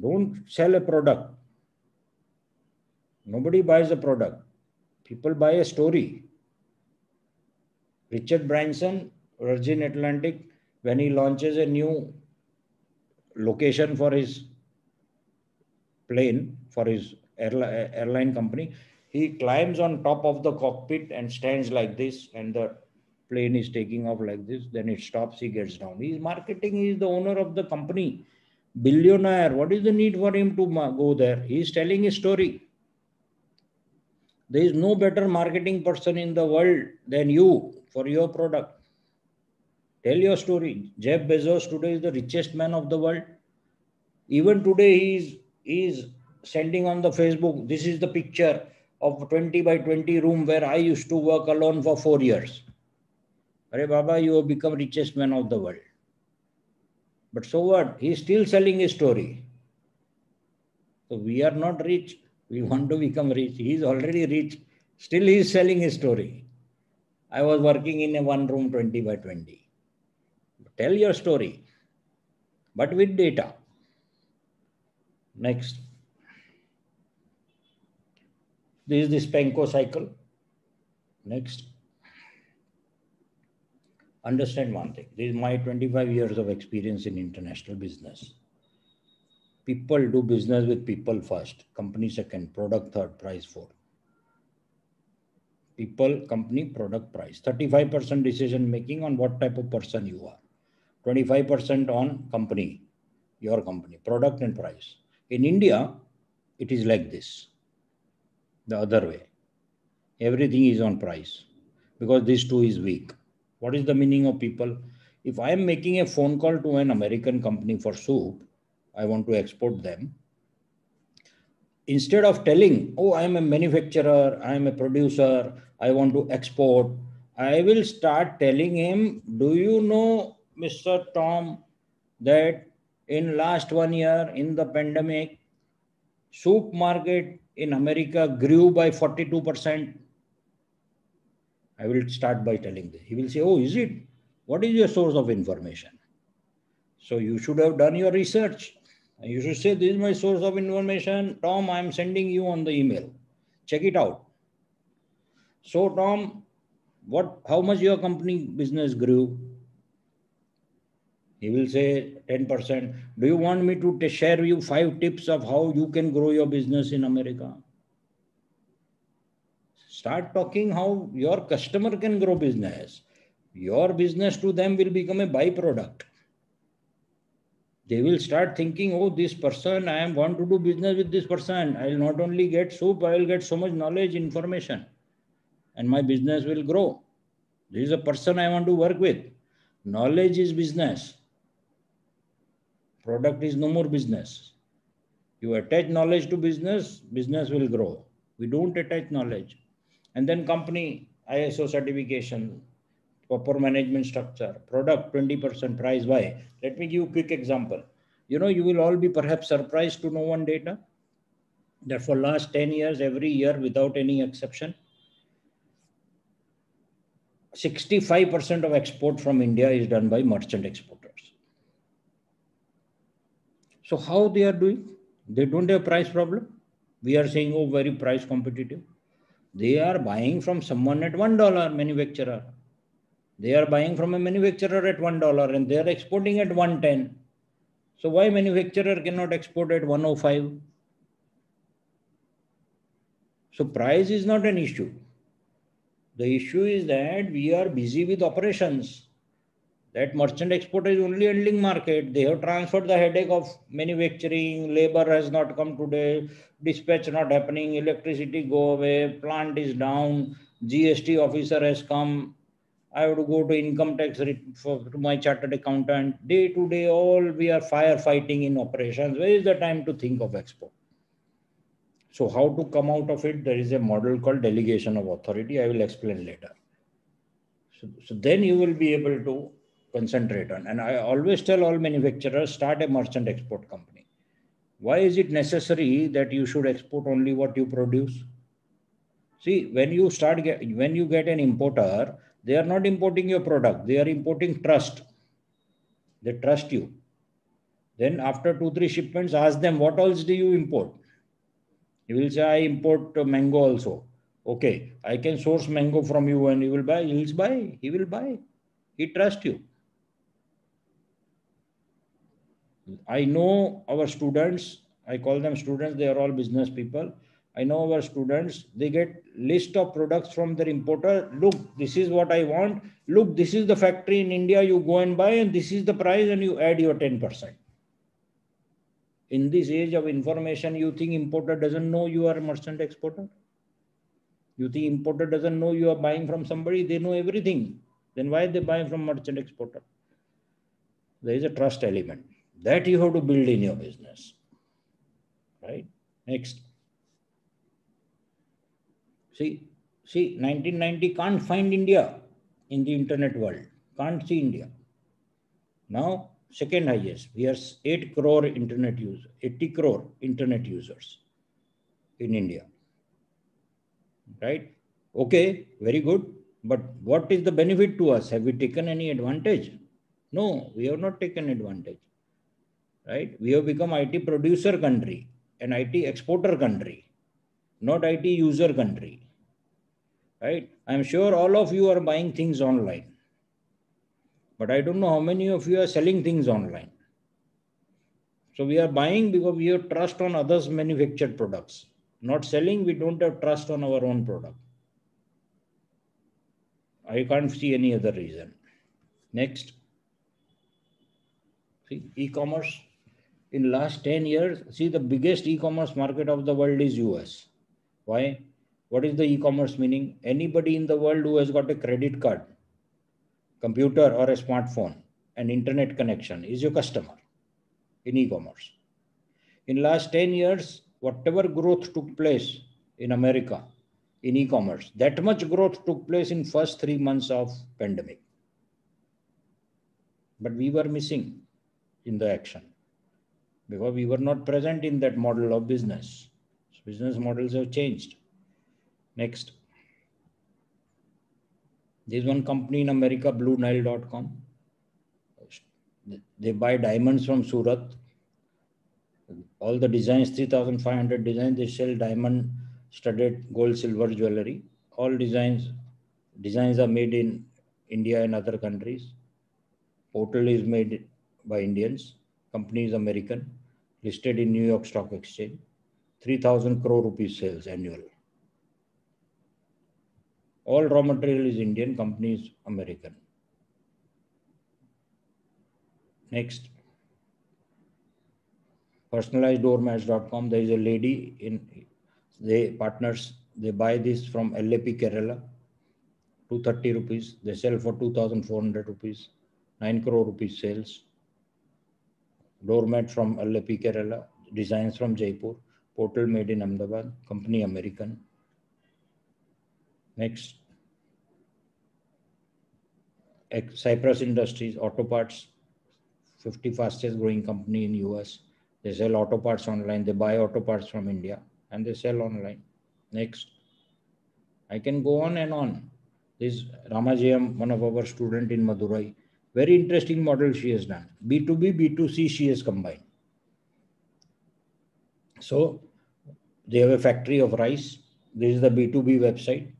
Don't sell a product. Nobody buys a product. People buy a story. Richard Branson, Virgin Atlantic, when he launches a new location for his plane, for his airline company, he climbs on top of the cockpit and stands like this, and the plane is taking off like this. Then it stops, he gets down. He's marketing, he's the owner of the company, billionaire. What is the need for him to go there? He's telling a story. There is no better marketing person in the world than you for your product. Tell your story. Jeff Bezos today is the richest man of the world. Even today, he is, he is sending on the Facebook, this is the picture of 20 by 20 room where I used to work alone for four years. Hare Baba, you have become richest man of the world. But so what? He is still selling a story. So we are not rich. We want to become rich. He is already rich. Still he is selling his story. I was working in a one room 20 by 20. Tell your story, but with data. Next. This is the SPANCO cycle. Next. Understand one thing. This is my 25 years of experience in international business people do business with people first, company second, product third, price fourth. People, company, product, price. 35% decision making on what type of person you are. 25% on company, your company, product and price. In India, it is like this. The other way. Everything is on price because this too is weak. What is the meaning of people? If I am making a phone call to an American company for soup, I want to export them. Instead of telling, oh, I'm a manufacturer, I'm a producer, I want to export, I will start telling him, do you know, Mr. Tom, that in last one year in the pandemic, soup market in America grew by 42%. I will start by telling this. He will say, oh, is it? What is your source of information? So you should have done your research. You should say, this is my source of information. Tom, I'm sending you on the email. Check it out. So Tom, what, how much your company business grew? He will say 10%. Do you want me to share you five tips of how you can grow your business in America? Start talking how your customer can grow business. Your business to them will become a byproduct they will start thinking, oh, this person, I am want to do business with this person. I'll not only get soup, I will get so much knowledge, information, and my business will grow. This is a person I want to work with. Knowledge is business. Product is no more business. You attach knowledge to business, business will grow. We don't attach knowledge. And then company ISO certification, proper management structure, product 20% price. Why? Let me give you a quick example. You know, you will all be perhaps surprised to know one data that for last 10 years, every year without any exception, 65% of export from India is done by merchant exporters. So how they are doing? They don't have price problem. We are saying, oh, very price competitive. They are buying from someone at $1 manufacturer they are buying from a manufacturer at $1 and they are exporting at 110. So why manufacturer cannot export at 105? So price is not an issue. The issue is that we are busy with operations. That merchant exporter is only handling market. They have transferred the headache of manufacturing. Labor has not come today. Dispatch not happening. Electricity go away. Plant is down. GST officer has come. I would go to income tax for to my chartered accountant. Day to day, all we are firefighting in operations. Where is the time to think of export? So how to come out of it? There is a model called delegation of authority. I will explain later. So, so then you will be able to concentrate on. And I always tell all manufacturers, start a merchant export company. Why is it necessary that you should export only what you produce? See, when you start get, when you get an importer, they are not importing your product. They are importing trust. They trust you. Then after two, three shipments, ask them, what else do you import? You will say, I import mango also. Okay, I can source mango from you and you will buy. He will buy. He will buy. He trusts you. I know our students, I call them students, they are all business people. I know our students, they get list of products from their importer. Look, this is what I want. Look, this is the factory in India. You go and buy and this is the price and you add your 10%. In this age of information, you think importer doesn't know you are a merchant exporter? You think importer doesn't know you are buying from somebody? They know everything. Then why they buy from merchant exporter? There is a trust element that you have to build in your business. Right? Next. See, see, 1990 can't find India in the internet world. Can't see India. Now, second highest. We are 8 crore internet users, 80 crore internet users in India. Right? Okay, very good. But what is the benefit to us? Have we taken any advantage? No, we have not taken advantage right? We have become IT producer country and IT exporter country, not IT user country, right? I'm sure all of you are buying things online, but I don't know how many of you are selling things online. So we are buying because we have trust on others' manufactured products. Not selling, we don't have trust on our own product. I can't see any other reason. Next. See, e-commerce in last 10 years, see the biggest e-commerce market of the world is US. Why? What is the e-commerce meaning? Anybody in the world who has got a credit card, computer or a smartphone, an internet connection is your customer in e-commerce. In last 10 years, whatever growth took place in America in e-commerce, that much growth took place in first three months of pandemic. But we were missing in the action because we were not present in that model of business. So business models have changed. Next. There's one company in America, BlueNile.com. They buy diamonds from Surat. All the designs, 3,500 designs, they sell diamond studded gold, silver jewelry. All designs, designs are made in India and other countries. Portal is made by Indians company is American, listed in New York Stock Exchange, 3000 crore rupees sales annual. All raw material is Indian, company is American. Next, personalizeddoormats.com. There is a lady in they partners, they buy this from LAP Kerala, 230 rupees. They sell for 2,400 rupees, 9 crore rupees sales doormat from Alleppey, Kerala, designs from Jaipur, portal made in Ahmedabad, company American. Next, Cyprus Industries, auto parts, 50 fastest growing company in US. They sell auto parts online. They buy auto parts from India and they sell online. Next, I can go on and on. This Ramajayam, one of our student in Madurai, very interesting model she has done. B2B, B2C she has combined. So they have a factory of rice. This is the B2B website.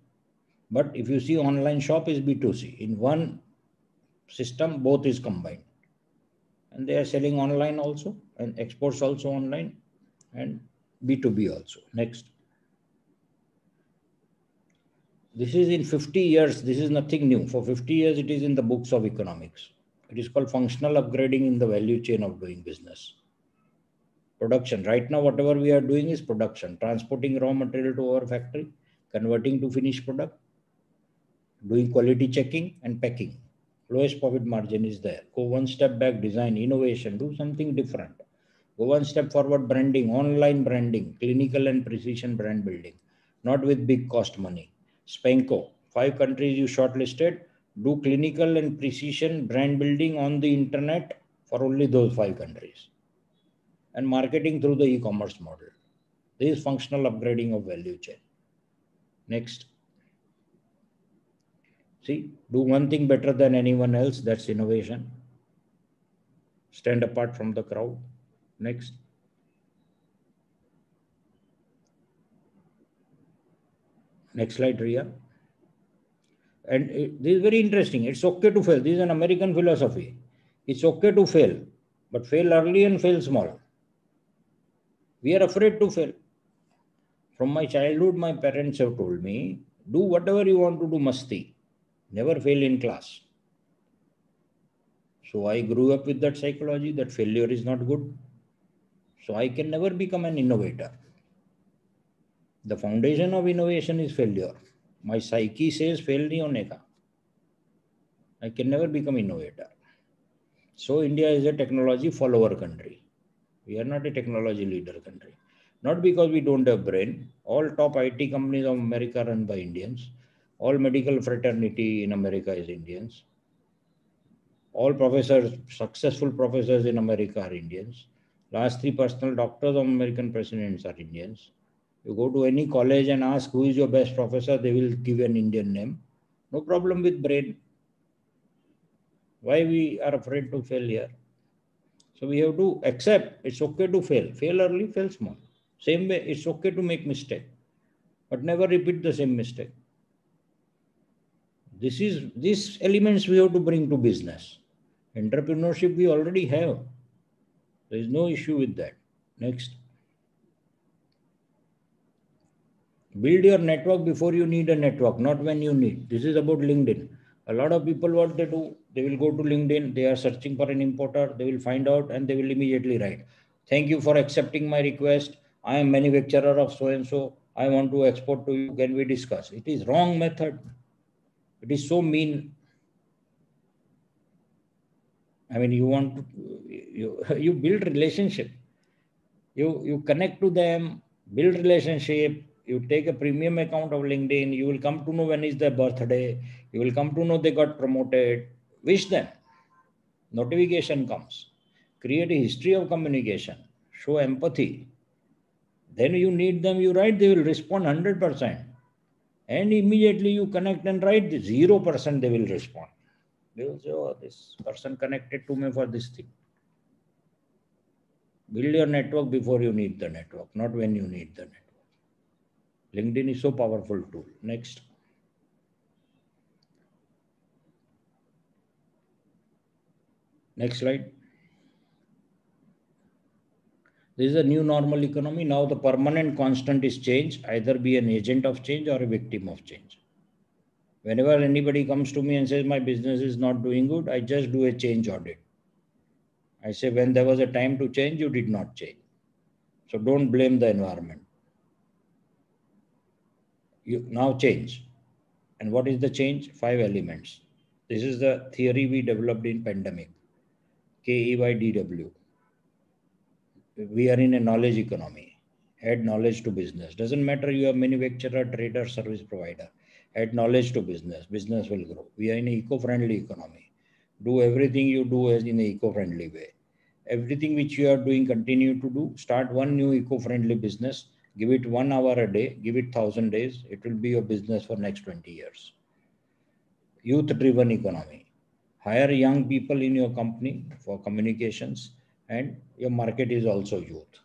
But if you see online shop is B2C. In one system, both is combined. And they are selling online also and exports also online and B2B also. Next. This is in 50 years. This is nothing new. For 50 years, it is in the books of economics. It is called functional upgrading in the value chain of doing business. Production. Right now, whatever we are doing is production, transporting raw material to our factory, converting to finished product, doing quality checking and packing. Lowest profit margin is there. Go one step back, design, innovation, do something different. Go one step forward, branding, online branding, clinical and precision brand building, not with big cost money SPANCO, five countries you shortlisted, do clinical and precision brand building on the internet for only those five countries and marketing through the e-commerce model. This is functional upgrading of value chain. Next. See, do one thing better than anyone else, that's innovation. Stand apart from the crowd. Next. Next slide, Ria. And it, this is very interesting. It's okay to fail. This is an American philosophy. It's okay to fail, but fail early and fail small. We are afraid to fail. From my childhood, my parents have told me, do whatever you want to do, musti. Never fail in class. So I grew up with that psychology that failure is not good. So I can never become an innovator. The foundation of innovation is failure. My psyche says fail nahi hone ka. I can never become innovator. So India is a technology follower country. We are not a technology leader country. Not because we don't have brain. All top IT companies of America run by Indians. All medical fraternity in America is Indians. All professors, successful professors in America are Indians. Last three personal doctors of American presidents are Indians. You go to any college and ask who is your best professor, they will give an Indian name. No problem with brain. Why we are afraid to fail here? So we have to accept it's okay to fail. Fail early, fail small. Same way, it's okay to make mistake, but never repeat the same mistake. This is these elements we have to bring to business. Entrepreneurship we already have. There is no issue with that. Next. Build your network before you need a network, not when you need. This is about LinkedIn. A lot of people, what they do, they will go to LinkedIn, they are searching for an importer, they will find out and they will immediately write. Thank you for accepting my request. I am manufacturer of so and so. I want to export to you. Can we discuss? It is wrong method. It is so mean. I mean, you want to, you, (laughs) you build relationship. You, you connect to them, build relationship, you take a premium account of LinkedIn, you will come to know when is their birthday, you will come to know they got promoted. Wish them. Notification comes. Create a history of communication. Show empathy. Then you need them, you write, they will respond 100%. And immediately you connect and write, the 0% they will respond. They will say, oh, this person connected to me for this thing. Build your network before you need the network, not when you need the network. LinkedIn is so powerful tool. Next. Next slide. This is a new normal economy. Now the permanent constant is change, either be an agent of change or a victim of change. Whenever anybody comes to me and says my business is not doing good, I just do a change audit. I say when there was a time to change, you did not change. So don't blame the environment. You now change. And what is the change? Five elements. This is the theory we developed in pandemic. K-E-Y-D-W. We are in a knowledge economy. Add knowledge to business. Doesn't matter you are manufacturer, trader, service provider. Add knowledge to business. Business will grow. We are in an eco-friendly economy. Do everything you do as in an eco-friendly way. Everything which you are doing, continue to do. Start one new eco-friendly business. Give it one hour a day. Give it thousand days. It will be your business for next 20 years. Youth-driven economy hire young people in your company for communications and your market is also youth.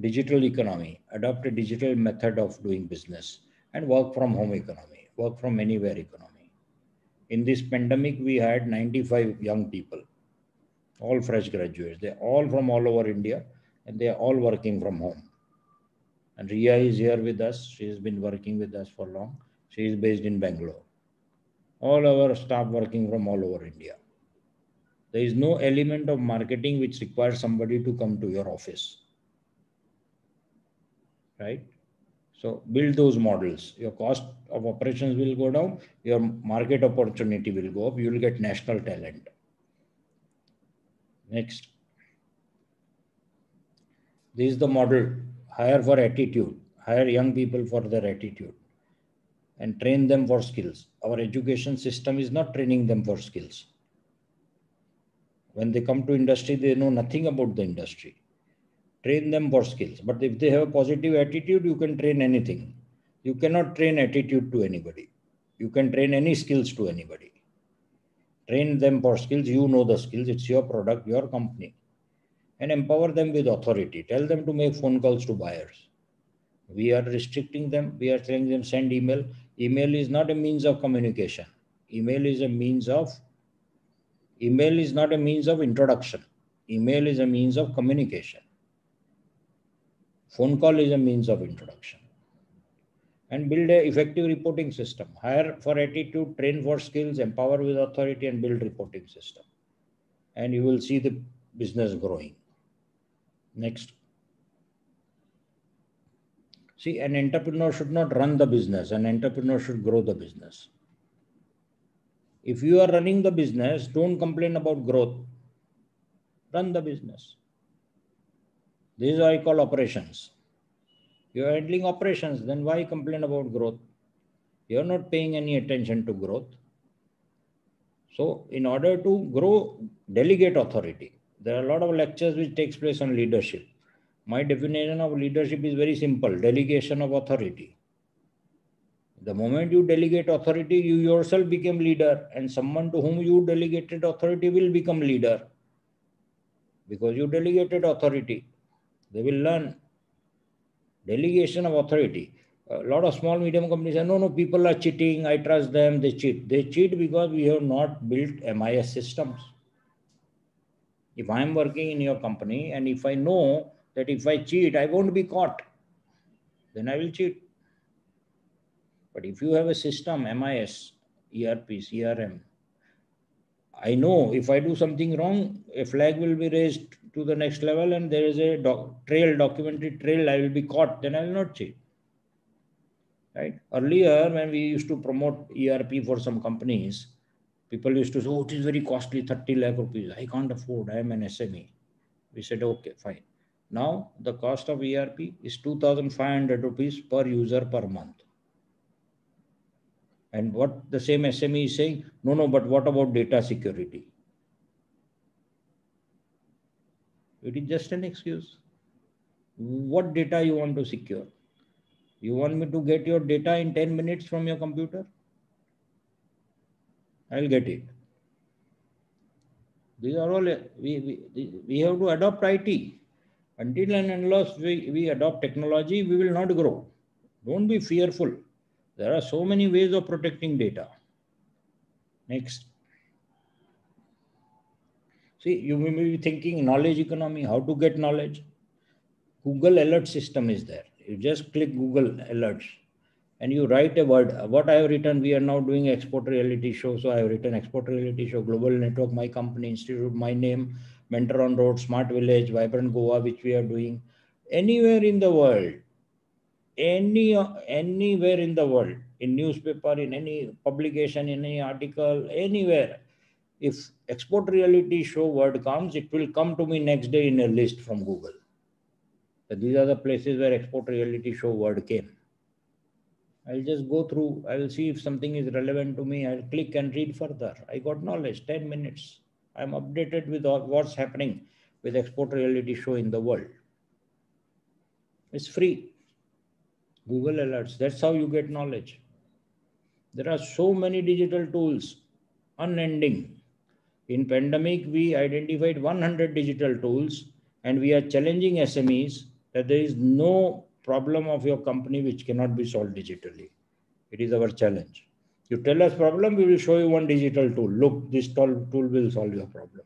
Digital economy adopt a digital method of doing business and work from home economy work from anywhere economy. In this pandemic we had 95 young people all fresh graduates. They're all from all over india and they're all working from home. And ria is here with us. She has been working with us for long. She is based in bangalore. All our staff working from all over India. There is no element of marketing which requires somebody to come to your office. Right? So build those models. Your cost of operations will go down. Your market opportunity will go up. You will get national talent. Next. This is the model. Hire for attitude. Hire young people for their attitude and train them for skills. Our education system is not training them for skills. When they come to industry, they know nothing about the industry. Train them for skills. But if they have a positive attitude, you can train anything. You cannot train attitude to anybody. You can train any skills to anybody. Train them for skills. You know the skills. It's your product, your company. And empower them with authority. Tell them to make phone calls to buyers. We are restricting them. We are telling them send email. Email is not a means of communication. Email is a means of email is not a means of introduction. Email is a means of communication. Phone call is a means of introduction. And build a effective reporting system. Hire for attitude, train for skills, empower with authority, and build reporting system. And you will see the business growing. Next. See, an entrepreneur should not run the business, an entrepreneur should grow the business. If you are running the business, don't complain about growth. Run the business. This is what I call operations. You are handling operations, then why complain about growth? You are not paying any attention to growth. So, in order to grow, delegate authority. There are a lot of lectures which takes place on leadership. My definition of leadership is very simple: delegation of authority. The moment you delegate authority, you yourself become leader, and someone to whom you delegated authority will become leader because you delegated authority. They will learn delegation of authority. A lot of small medium companies say, no, no, people are cheating. I trust them. They cheat. They cheat because we have not built MIS systems. If I'm working in your company and if I know that if I cheat, I won't be caught, then I will cheat. But if you have a system, MIS, ERP, CRM, I know if I do something wrong, a flag will be raised to the next level and there is a doc trail, documented trail, I will be caught, then I will not cheat. Right? Earlier, when we used to promote ERP for some companies, people used to say, oh, it is very costly, 30 lakh rupees. I can't afford, I am an SME. We said, okay, fine. Now, the cost of ERP is 2,500 rupees per user per month. And what the same SME is saying, no, no, but what about data security? It is just an excuse. What data you want to secure? You want me to get your data in 10 minutes from your computer? I'll get it. These are all, we, we, we have to adopt IT. Until and unless we, we adopt technology, we will not grow. Don't be fearful. There are so many ways of protecting data. Next. See, you may be thinking knowledge economy, how to get knowledge. Google alert system is there. You just click Google alerts and you write a word. What I have written, we are now doing export reality show. So I have written export reality show, global network, my company, institute, my name, mentor on road, smart village, vibrant Goa, which we are doing. Anywhere in the world, any anywhere in the world in newspaper in any publication in any article anywhere if export reality show word comes it will come to me next day in a list from google. So these are the places where export reality show word came. I'll just go through i'll see if something is relevant to me. I'll click and read further. I got knowledge 10 minutes. I'm updated with what's happening with export reality show in the world. It's free Google Alerts. That's how you get knowledge. There are so many digital tools, unending. In pandemic, we identified 100 digital tools and we are challenging SMEs that there is no problem of your company which cannot be solved digitally. It is our challenge. You tell us problem, we will show you one digital tool. Look, this tool will solve your problem.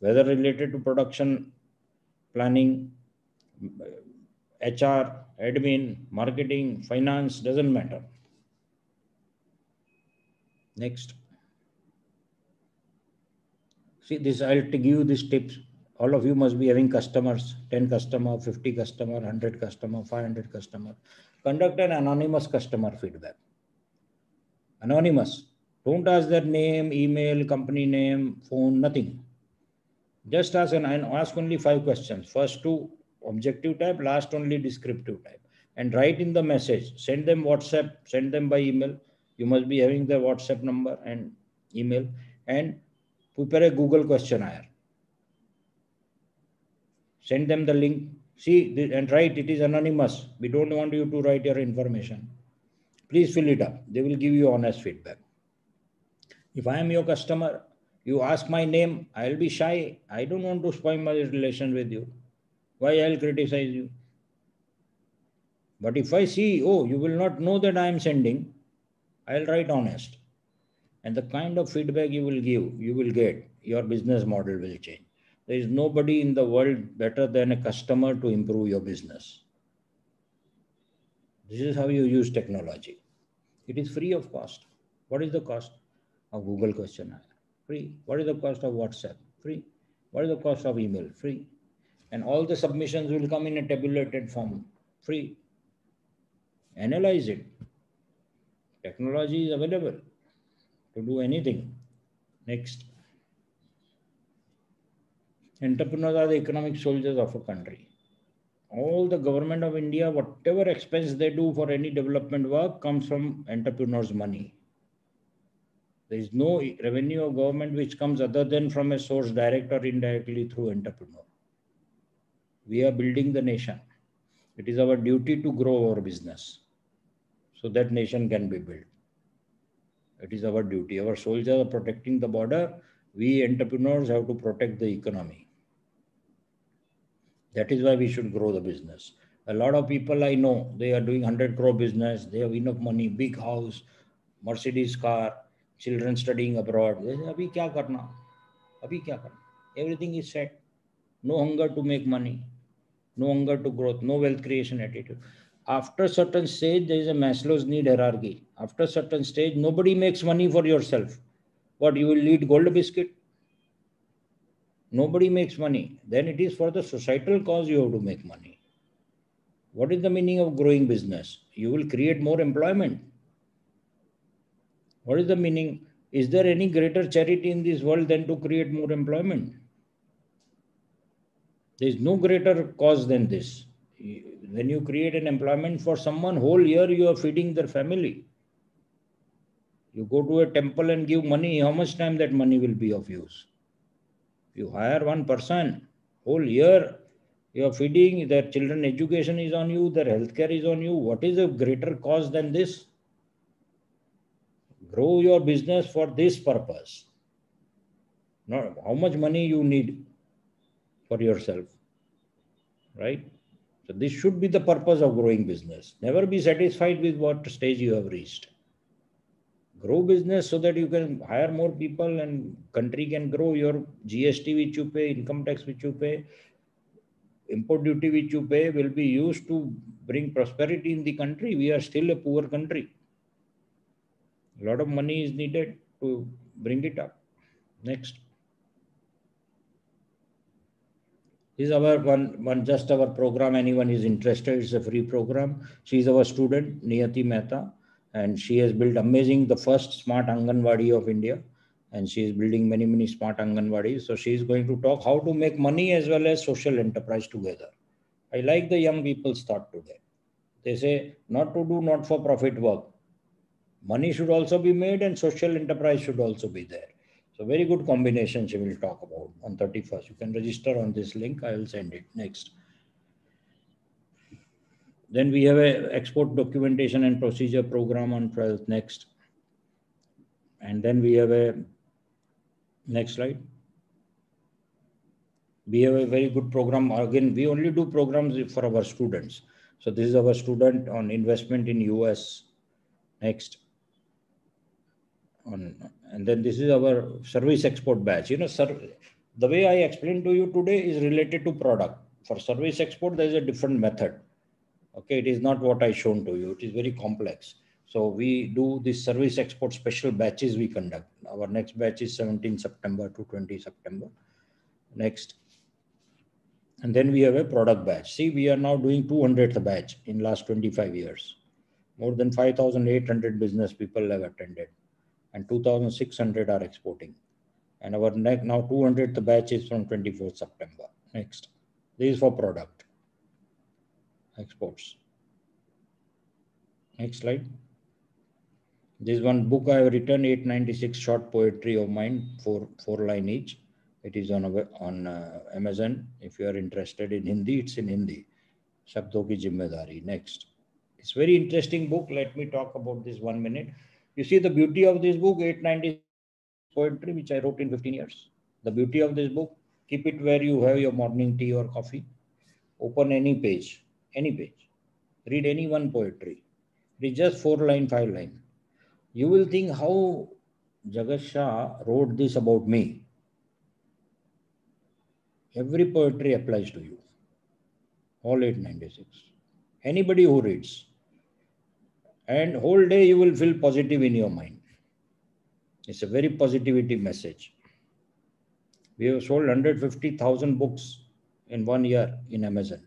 Whether related to production, planning, uh, HR, admin, marketing, finance, doesn't matter. Next. See this, I'll give you these tips. All of you must be having customers, 10 customer, 50 customer, 100 customer, 500 customer. Conduct an anonymous customer feedback. Anonymous. Don't ask their name, email, company name, phone, nothing. Just ask and ask only five questions. First two objective type, last only descriptive type. And write in the message, send them WhatsApp, send them by email. You must be having the WhatsApp number and email and prepare a Google questionnaire. Send them the link. See and write it is anonymous. We don't want you to write your information. Please fill it up. They will give you honest feedback. If I am your customer, you ask my name, I'll be shy. I don't want to spoil my relation with you. Why I'll criticize you? But if I see, oh, you will not know that I am sending, I'll write honest. And the kind of feedback you will give, you will get, your business model will change. There is nobody in the world better than a customer to improve your business. This is how you use technology. It is free of cost. What is the cost of Google questionnaire? Free. What is the cost of WhatsApp? Free. What is the cost of email? Free. And all the submissions will come in a tabulated form. Free. Analyze it. Technology is available to do anything. Next. Entrepreneurs are the economic soldiers of a country. All the government of India, whatever expense they do for any development work comes from entrepreneurs' money. There is no revenue of government which comes other than from a source direct or indirectly through entrepreneur. We are building the nation. It is our duty to grow our business so that nation can be built. It is our duty. Our soldiers are protecting the border. We entrepreneurs have to protect the economy. That is why we should grow the business. A lot of people I know, they are doing 100 crore business. They have enough money, big house, Mercedes car, children studying abroad. They say, Abhi kya karna? Abhi kya karna? Everything is set. No hunger to make money. No hunger to growth. No wealth creation attitude. After certain stage, there is a Maslow's need hierarchy. After certain stage, nobody makes money for yourself. What you will eat gold biscuit? nobody makes money, then it is for the societal cause you have to make money. What is the meaning of growing business? You will create more employment. What is the meaning? Is there any greater charity in this world than to create more employment? There is no greater cause than this. When you create an employment for someone, whole year you are feeding their family. You go to a temple and give money, how much time that money will be of use? You hire one person, whole year you are feeding, their children education is on you, their healthcare is on you. What is a greater cause than this? Grow your business for this purpose. Not how much money you need for yourself, right? So this should be the purpose of growing business. Never be satisfied with what stage you have reached. Grow business so that you can hire more people and country can grow. Your gst which you pay income tax which you pay import duty which you pay will be used to bring prosperity in the country. We are still a poor country. A lot of money is needed to bring it up. Next this is our one one just our program. Anyone is interested it's a free program. She's our student niyati mehta and she has built amazing the first smart anganwadi of india. And she is building many many smart anganwadis. So she is going to talk how to make money as well as social enterprise together. I like the young people's thought today. They say not to do not for profit work. Money should also be made and social enterprise should also be there so very good combination she will talk about on 31st you can register on this link i will send it next then we have a export documentation and procedure program on 12th next. And then we have a, next slide. We have a very good program. Again, we only do programs for our students. So this is our student on investment in US. Next. On, and then this is our service export batch. You know, sir, the way I explained to you today is related to product. For service export, there is a different method Okay, it is not what I shown to you. It is very complex. So we do this service export special batches we conduct. Our next batch is 17 September to 20 September. Next. And then we have a product batch. See, we are now doing 200th batch in last 25 years. More than 5,800 business people have attended and 2,600 are exporting. And our next now 200th batch is from 24th September. Next. This is for product exports. Next slide. This one book I have written 896 short poetry of mine, four four line each. It is on on uh, Amazon. If you are interested in Hindi, it's in Hindi. Shabdon ki Zimmedari. Next. It's very interesting book. Let me talk about this one minute. You see the beauty of this book, 890 poetry, which I wrote in 15 years. The beauty of this book, keep it where you have your morning tea or coffee. Open any page, any page. Read any one poetry. Read just four line, five line. You will think how Jagat Shah wrote this about me. Every poetry applies to you. All 896. Anybody who reads. And whole day you will feel positive in your mind. It's a very positivity message. We have sold 150,000 books in one year in Amazon.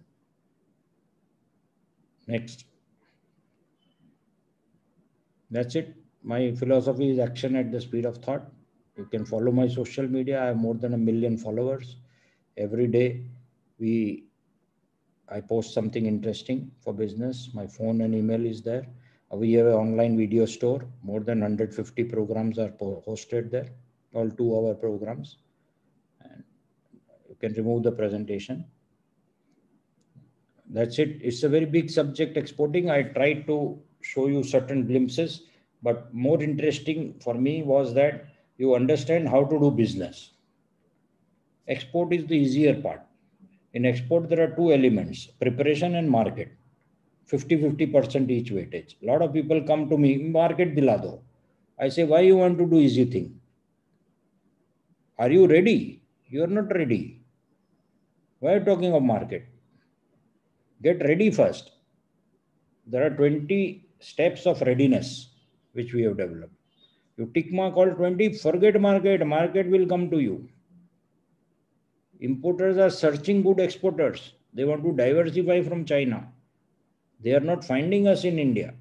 Next. That's it. My philosophy is action at the speed of thought. You can follow my social media. I have more than a million followers. Every day we I post something interesting for business. My phone and email is there. We have an online video store. More than 150 programs are hosted there, all two hour programs. And you can remove the presentation. That's it. It's a very big subject exporting. I tried to show you certain glimpses, but more interesting for me was that you understand how to do business. Export is the easier part. In export, there are two elements, preparation and market. 50-50% each weightage. A lot of people come to me, market dilado. I say, why you want to do easy thing? Are you ready? You are not ready. Why are you talking of market? Get ready first. There are 20 steps of readiness which we have developed. You tick mark all 20, forget market, market will come to you. Importers are searching good exporters. They want to diversify from China. They are not finding us in India.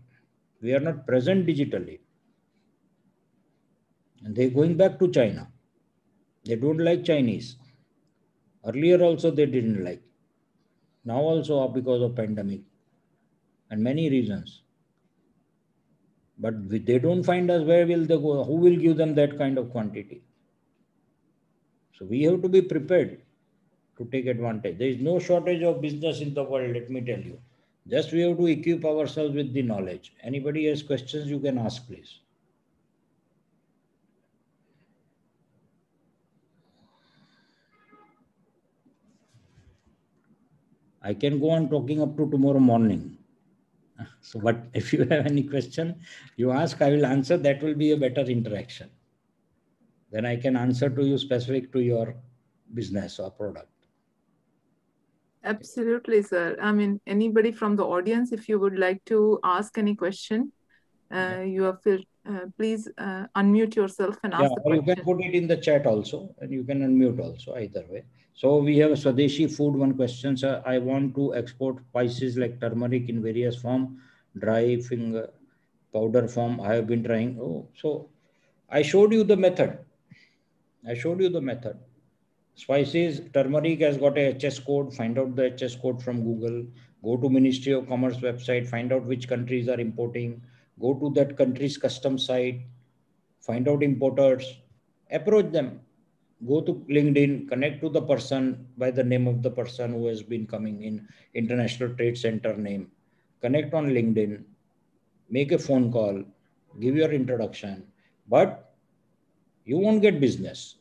We are not present digitally. And they're going back to China. They don't like Chinese. Earlier also they didn't like. Now also because of pandemic and many reasons. But they don't find us, where will they go? Who will give them that kind of quantity? So we have to be prepared to take advantage. There is no shortage of business in the world, let me tell you. Just we have to equip ourselves with the knowledge. Anybody has questions, you can ask, please. I can go on talking up to tomorrow morning. (laughs) So, but if you have any question, you ask, I will answer. That will be a better interaction. Then I can answer to you specific to your business or product. Absolutely, sir. I mean, anybody from the audience, if you would like to ask any question, uh, you have feel, uh, please uh, unmute yourself and ask yeah, the question. you can put it in the chat also, and you can unmute also, either way. So we have a Swadeshi food. One question, sir. I want to export spices like turmeric in various form, dry finger, powder form. I have been trying. Oh, so I showed you the method. I showed you the method. Spices, turmeric has got a HS code. Find out the HS code from Google. Go to Ministry of Commerce website. Find out which countries are importing. Go to that country's custom site. Find out importers. Approach them. Go to LinkedIn. Connect to the person by the name of the person who has been coming in International Trade Center name. Connect on LinkedIn. Make a phone call. Give your introduction. But you won't get business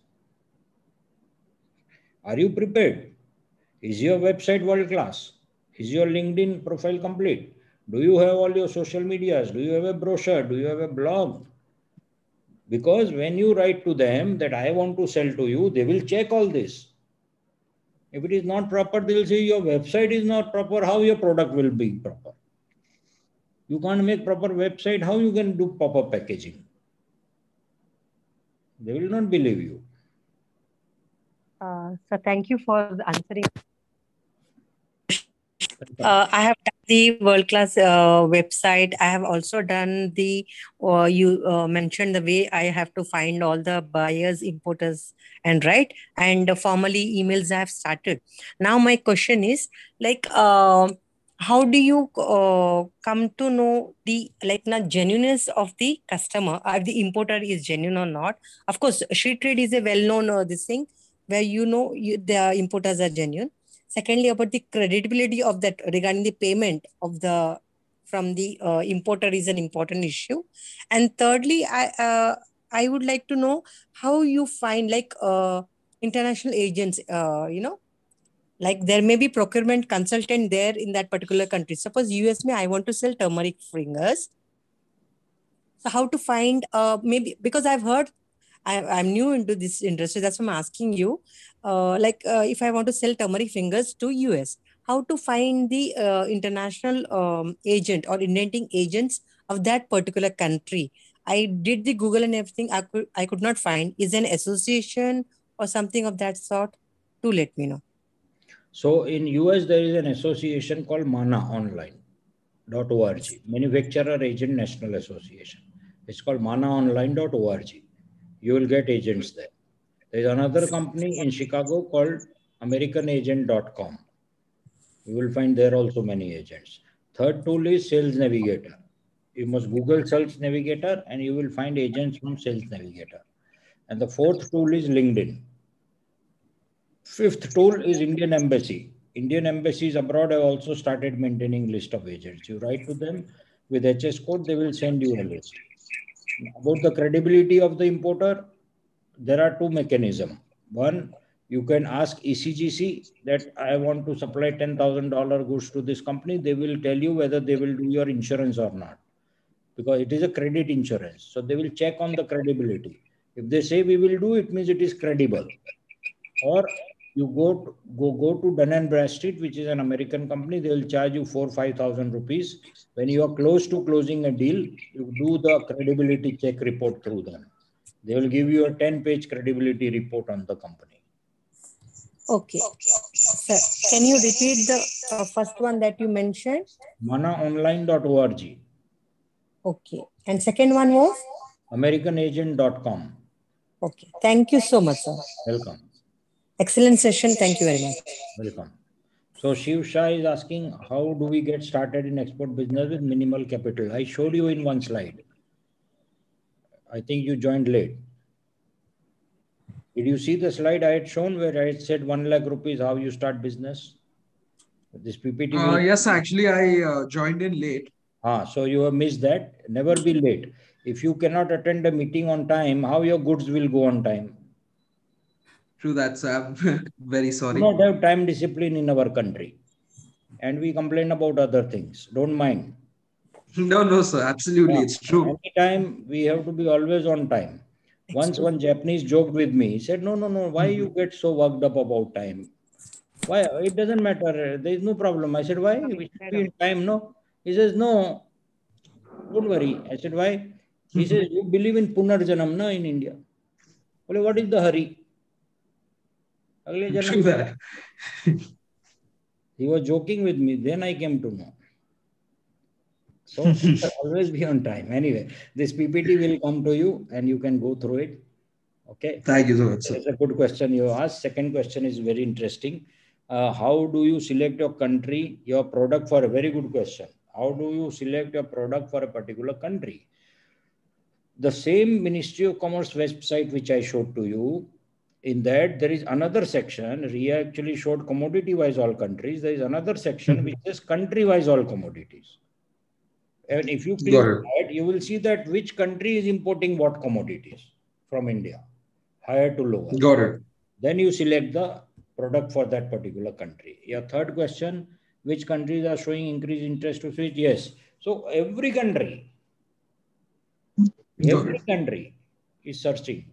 are you prepared? Is your website world class? Is your LinkedIn profile complete? Do you have all your social medias? Do you have a brochure? Do you have a blog? Because when you write to them that I want to sell to you, they will check all this. If it is not proper, they will say your website is not proper. How your product will be proper? You can't make proper website. How you can do proper packaging? They will not believe you. Uh, so thank you for answering. Uh, I have done the world class uh, website. I have also done the, uh, you uh, mentioned the way I have to find all the buyers, importers, and right. And formally emails I have started. Now, my question is like, how do you uh, come to know the like not genuineness of the customer if the importer is genuine or not of course Shetrade is a well-known uh, this thing where you know you, the importers are genuine. Secondly, about the credibility of that regarding the payment of the from the uh, importer is an important issue. And thirdly, I uh, I would like to know how you find like uh, international agents. Uh, you know, like there may be procurement consultant there in that particular country. Suppose US me, I want to sell turmeric fingers. So how to find uh, maybe because I've heard I, I'm new into this industry. That's why I'm asking you. Uh, like uh, if I want to sell turmeric fingers to US, how to find the uh, international um, agent or indenting agents of that particular country? I did the Google and everything. I could I could not find. Is an association or something of that sort? To let me know. So in US there is an association called Mana Online.org, Manufacturer Agent National Association. It's called manaonline.org you will get agents there. There is another company in Chicago called AmericanAgent.com. You will find there also many agents. Third tool is Sales Navigator. You must Google Sales Navigator and you will find agents from Sales Navigator. And the fourth tool is LinkedIn. Fifth tool is Indian Embassy. Indian embassies abroad have also started maintaining list of agents. You write to them with HS code, they will send you a list about the credibility of the importer, there are two mechanisms. One, you can ask ECGC that I want to supply $10,000 goods to this company. They will tell you whether they will do your insurance or not because it is a credit insurance. So they will check on the credibility. If they say we will do it, means it is credible. Or you go to, go go to Dun and Bradstreet, which is an American company. They will charge you four five thousand rupees. When you are close to closing a deal, you do the credibility check report through them. They will give you a ten page credibility report on the company. Okay, sir. Can you repeat the uh, first one that you mentioned? Manaonline.org. Okay, and second one was AmericanAgent.com. Okay, thank you so much, sir. Welcome. Excellent session. Thank you very much. Welcome. So Shiv Shah is asking, how do we get started in export business with minimal capital? I showed you in one slide. I think you joined late. Did you see the slide I had shown where I had said 1 lakh rupees, how you start business? This PPT. Uh, yes, actually, I uh, joined in late. Ah, so you have missed that. Never be late. If you cannot attend a meeting on time, how your goods will go on time? True that, sir. I'm (laughs) very sorry. We don't have time discipline in our country. And we complain about other things. Don't mind. (laughs) No, no, sir. Absolutely. Yeah. It's true. Anytime we have to be always on time. Once one Japanese joked with me. He said, No, no, no. Why mm-hmm. you get so worked up about time? Why? It doesn't matter. There is no problem. I said, Why? We should be in time, no? He says, No. Don't worry. I said, Why? He (laughs) says, You believe in Punarjanam, no, in India. Well, what is the hurry? Earlier (laughs) Janam. he was joking with me. Then I came to know. So (laughs) always be on time. Anyway, this PPT will come to you and you can go through it. Okay. Thank you so much. It's a good question you asked. Second question is very interesting. Uh, how do you select your country, your product for a very good question? How do you select your product for a particular country? The same Ministry of Commerce website which I showed to you in that there is another section we actually showed commodity wise all countries there is another section mm-hmm. which is country wise all commodities. And if you click that you will see that which country is importing what commodities from india higher to lower. Got it. Then you select the product for that particular country. Your third question which countries are showing increased interest to switch? Yes. So every country every country is searching.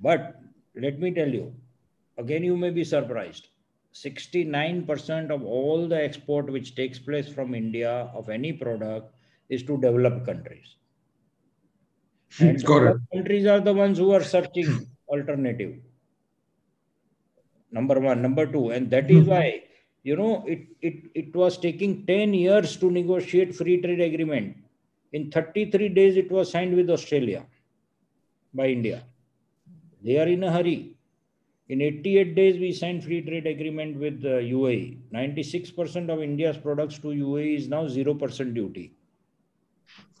But let me tell you, again, you may be surprised. 69% of all the export which takes place from India of any product is to developed countries. Hmm, and developed countries are the ones who are searching hmm. alternative. Number one. Number two. And that is hmm. why, you know, it, it, it was taking 10 years to negotiate free trade agreement. In 33 days, it was signed with Australia by India. They are in a hurry. In 88 days, we signed free trade agreement with the UAE. 96% of India's products to UAE is now 0% duty.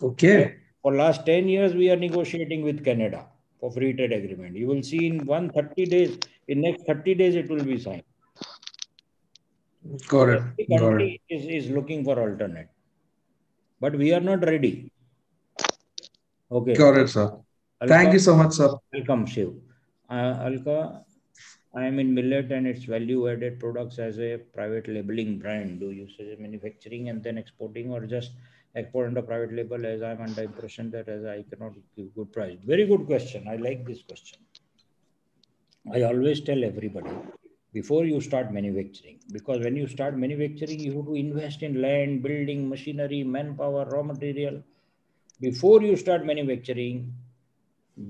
Okay. For last 10 years, we are negotiating with Canada for free trade agreement. You will see in 130 days, in next 30 days, it will be signed. Got it. Every country Got it. Is, is looking for alternate. but we are not ready. Okay. Got it, sir. Alka, Thank you so much, sir. Welcome, Shiv. Uh, Alka, I am in millet and its value added products as a private labeling brand. Do you say manufacturing and then exporting or just export under private label as I'm under impression that as I cannot give good price? Very good question. I like this question. I always tell everybody before you start manufacturing, because when you start manufacturing, you have to invest in land, building, machinery, manpower, raw material. Before you start manufacturing,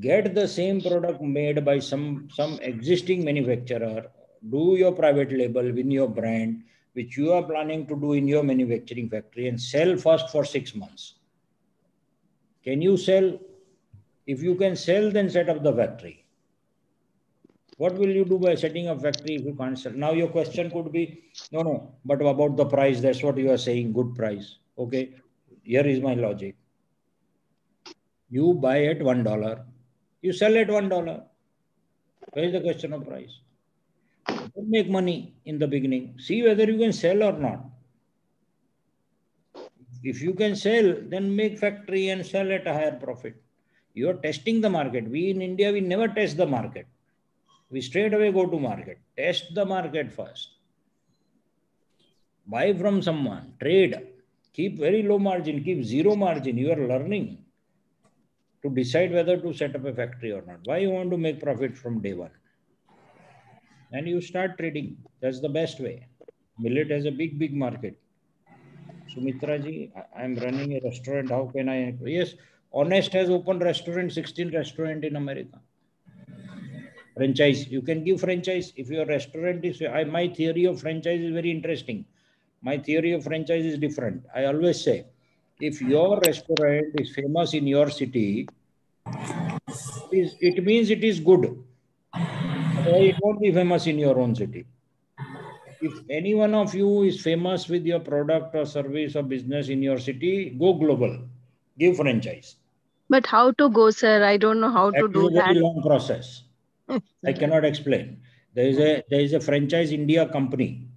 get the same product made by some some existing manufacturer do your private label win your brand which you are planning to do in your manufacturing factory and sell first for 6 months. Can you sell? If you can sell then set up the factory. What will you do by setting up factory if you can't sell? Now your question could be no no but about the price that's what you are saying good price. Okay here is my logic. You buy at one dollar you sell at one dollar. Where is the question of price? Don't make money in the beginning. See whether you can sell or not. If you can sell, then make factory and sell at a higher profit. You are testing the market. We in India, we never test the market. We straight away go to market. Test the market first. Buy from someone, trade. Keep very low margin, keep zero margin. You are learning to decide whether to set up a factory or not. Why you want to make profit from day one? And you start trading. That's the best way. Millet has a big, big market. Sumitra ji, I'm running a restaurant. How can I? Yes, Honest has opened restaurant, 16 restaurant in America. Franchise. You can give franchise. If your restaurant is, I, my theory of franchise is very interesting. My theory of franchise is different. I always say, if your restaurant is famous in your city, it means it is good. It won't be famous in your own city. If any one of you is famous with your product or service or business in your city, go global. Give franchise. But how to go, sir? I don't know how that to do is a very long process. I cannot explain. There is a there is a franchise India company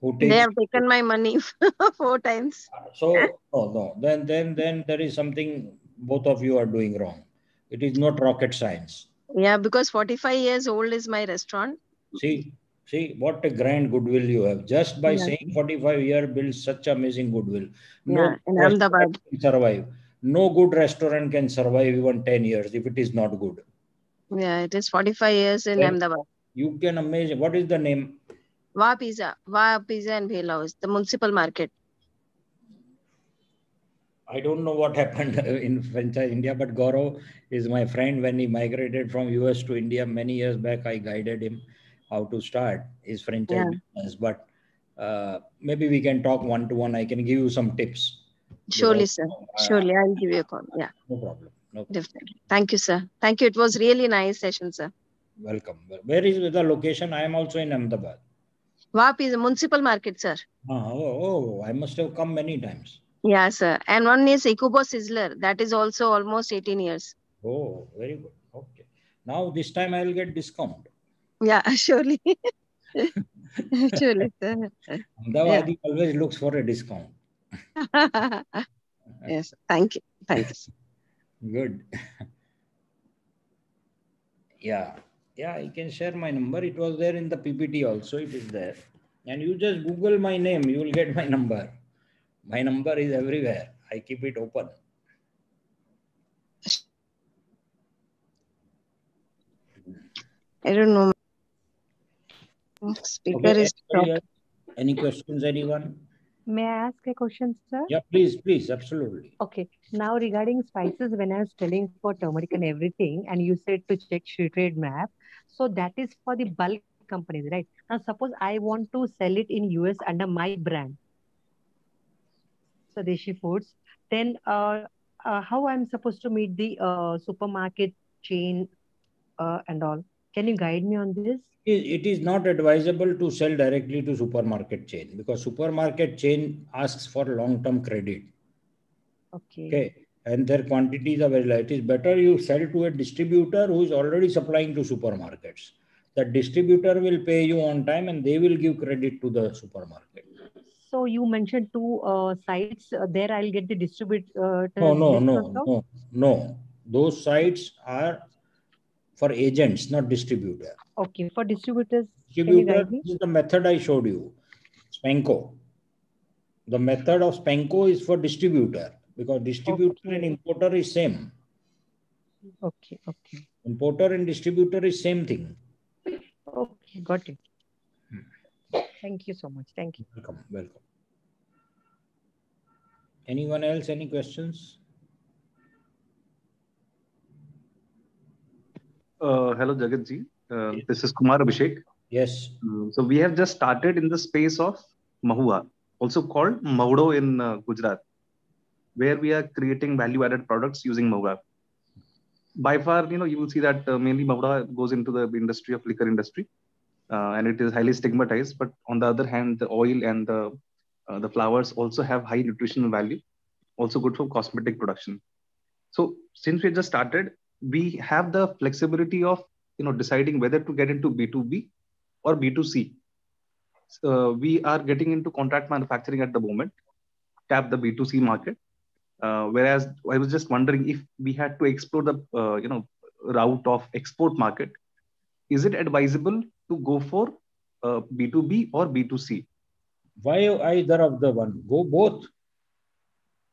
who takes They have taken my money (laughs) four times. So no, no. Then then then there is something both of you are doing wrong. It is not rocket science. Yeah, because 45 years old is my restaurant. See, see what a grand goodwill you have. Just by Yeah. saying 45 year builds such amazing goodwill. No Yeah, in Ahmedabad. can survive. No good restaurant can survive even 10 years if it is not good. Yeah, it is 45 years in Then- Ahmedabad. You can imagine what is the name? Va Pizza, Va Pizza and Bhel House, the municipal market. I don't know what (laughs) happened in franchise India, but Gaurav is my friend. When he migrated from US to India many years back, I guided him how to start his franchise Yeah. business. But uh, maybe we can talk one to one. I can give you some tips. Surely, Because, sir. uh, Surely, I'll give you a call. Yeah, No problem. No problem. definitely. Thank you, sir. Thank you. It was really nice session, sir. Welcome. Where is the location? I am also in Ahmedabad. Va a municipal market, sir. Ah, oh, oh, I must have come many times. Yeah, sir. And one is Ikubo Sizzler. That is also almost 18 years. Oh, very good. Okay. Now this time I will get discount. Yeah, (laughs) surely. (laughs) surely, sir. Ahmedabad always looks for a discount. (laughs) yes, thank you. Thank you. Good. yeah. Yeah, I can share my number. It was there in the PPT also. It is there. And you just Google my name, you will get my number. My number is everywhere. I keep it open. I don't know. Speaker Okay, is anybody? Any questions, anyone? May I ask a question, sir? Yeah, please, please, absolutely. Okay. Now regarding spices, when I was telling for turmeric and everything, and you said to check trade map, so that is for the bulk companies, right? Now suppose I want to sell it in US under my brand, Swadeshi Foods, then uh, uh, how I'm supposed to meet the uh, supermarket chain uh, and all? Can you guide me on this? It it is not advisable to sell directly to supermarket chain because supermarket chain asks for long-term credit. Okay. Okay. And their quantities are very. It is better you sell to a distributor who is already supplying to supermarkets. The distributor will pay you on time and they will give credit to the supermarket. so you mentioned two uh, sites. Uh, there I'll get the distributor. No, no, no, no, no. Those sites are for agents, not distributor. Okay, for distributors. Distributor is the method I showed you. Spanco. The method of Spanco is for distributor because distributor okay. and importer is same. Okay, okay. Importer and distributor is same thing. Okay, got it. Thank you so much. Thank you. Welcome. Welcome. Anyone else? Any questions? Uh, hello, Jagat ji. Uh, yes. This is Kumar Abhishek. Yes. Uh, so we have just started in the space of Mahua, also called Maudo in uh, Gujarat, where we are creating value-added products using Mahua. By far, you know, you will see that uh, mainly Mahua goes into the industry of liquor industry uh, and it is highly stigmatized. But on the other hand, the oil and the uh, the flowers also have high nutritional value, also good for cosmetic production. So since we just started, we have the flexibility of you know deciding whether to get into B2B or B2C. So we are getting into contract manufacturing at the moment, tap the B2C market. Uh, whereas I was just wondering if we had to explore the uh, you know route of export market, is it advisable to go for uh, B2B or B2C? Why either of the one? Go both.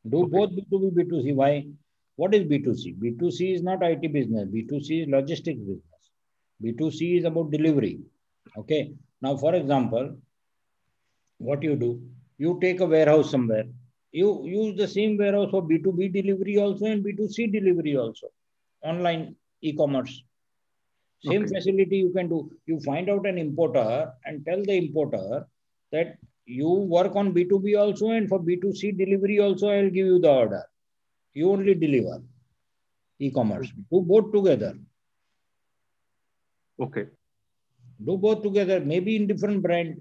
Do okay. both B2B, B2C. Why? What is B2C? B2C is not IT business. B2C is logistics business. B2C is about delivery. Okay. Now, for example, what you do, you take a warehouse somewhere. You use the same warehouse for B2B delivery also and B2C delivery also. Online e-commerce. Same okay. facility you can do. You find out an importer and tell the importer that you work on B2B also and for B2C delivery also, I'll give you the order. You only deliver e-commerce. Do both together. Okay. Do both together, maybe in different brand,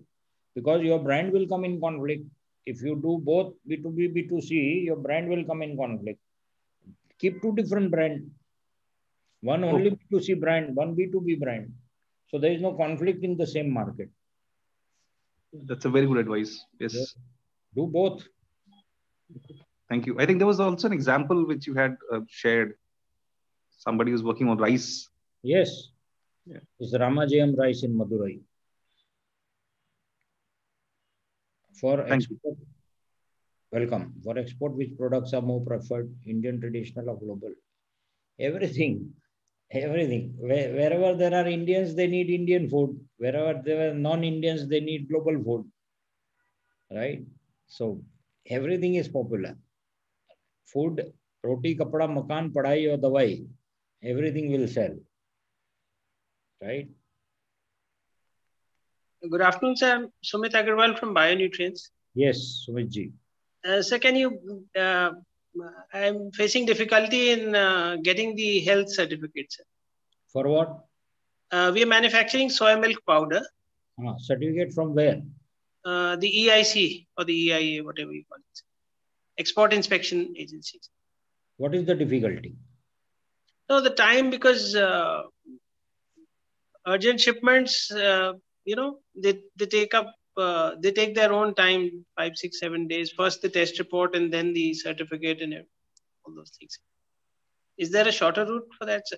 because your brand will come in conflict. If you do both B2B, B2C, your brand will come in conflict. Keep two different brand one only okay. B2C brand, one B2B brand. So there is no conflict in the same market. That's a very good advice. Yes. yes. Do both. Thank you. I think there was also an example which you had uh, shared. Somebody who's working on rice. Yes. Yeah. It's Ramajayam rice in Madurai. For Thank export, you. welcome. For export, which products are more preferred, Indian, traditional, or global? Everything everything. Wherever there are Indians, they need Indian food. Wherever there are non-Indians, they need global food. Right? So everything is popular. Food, roti, kapda, makan, padai or dawai, everything will sell. Right? Good afternoon, sir. I'm Sumit Agarwal from Bionutrients. Yes, Sumit ji. Uh, sir, can you uh, I'm facing difficulty in uh, getting the health certificates. For what? Uh, we are manufacturing soy milk powder. Uh, certificate from where? Uh, the EIC or the EIA, whatever you call it. Export Inspection Agencies. What is the difficulty? No, the time because uh, urgent shipments, uh, you know, they, they take up uh, they take their own time five six seven days. First the test report and then the certificate and all those things. Is there a shorter route for that sir?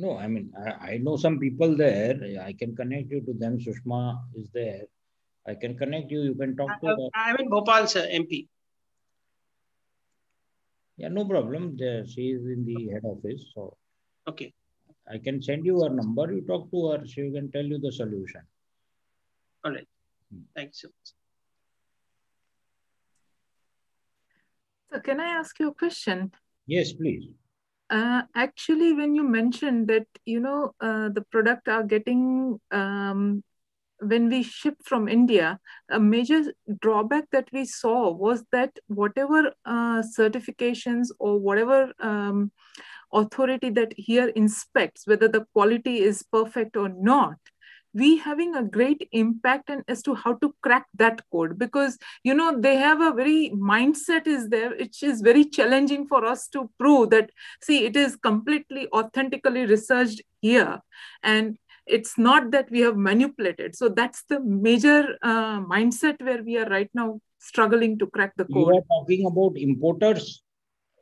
no i mean I, I know some people there. I can connect you to them. Sushma is there. I can connect you. You can talk I, to her i'm in bhopal sir mp yeah no problem. There she is in the head office so okay. I can send you her number. You talk to her. She can tell you the solution all right Thanks so much. So can I ask you a question? Yes, please. Uh, actually, when you mentioned that, you know, uh, the product are getting, um, when we ship from India, a major drawback that we saw was that whatever uh, certifications or whatever um, authority that here inspects, whether the quality is perfect or not, we having a great impact and as to how to crack that code because you know they have a very mindset is there which is very challenging for us to prove that see it is completely authentically researched here and it's not that we have manipulated so that's the major uh, mindset where we are right now struggling to crack the code You are talking about importers.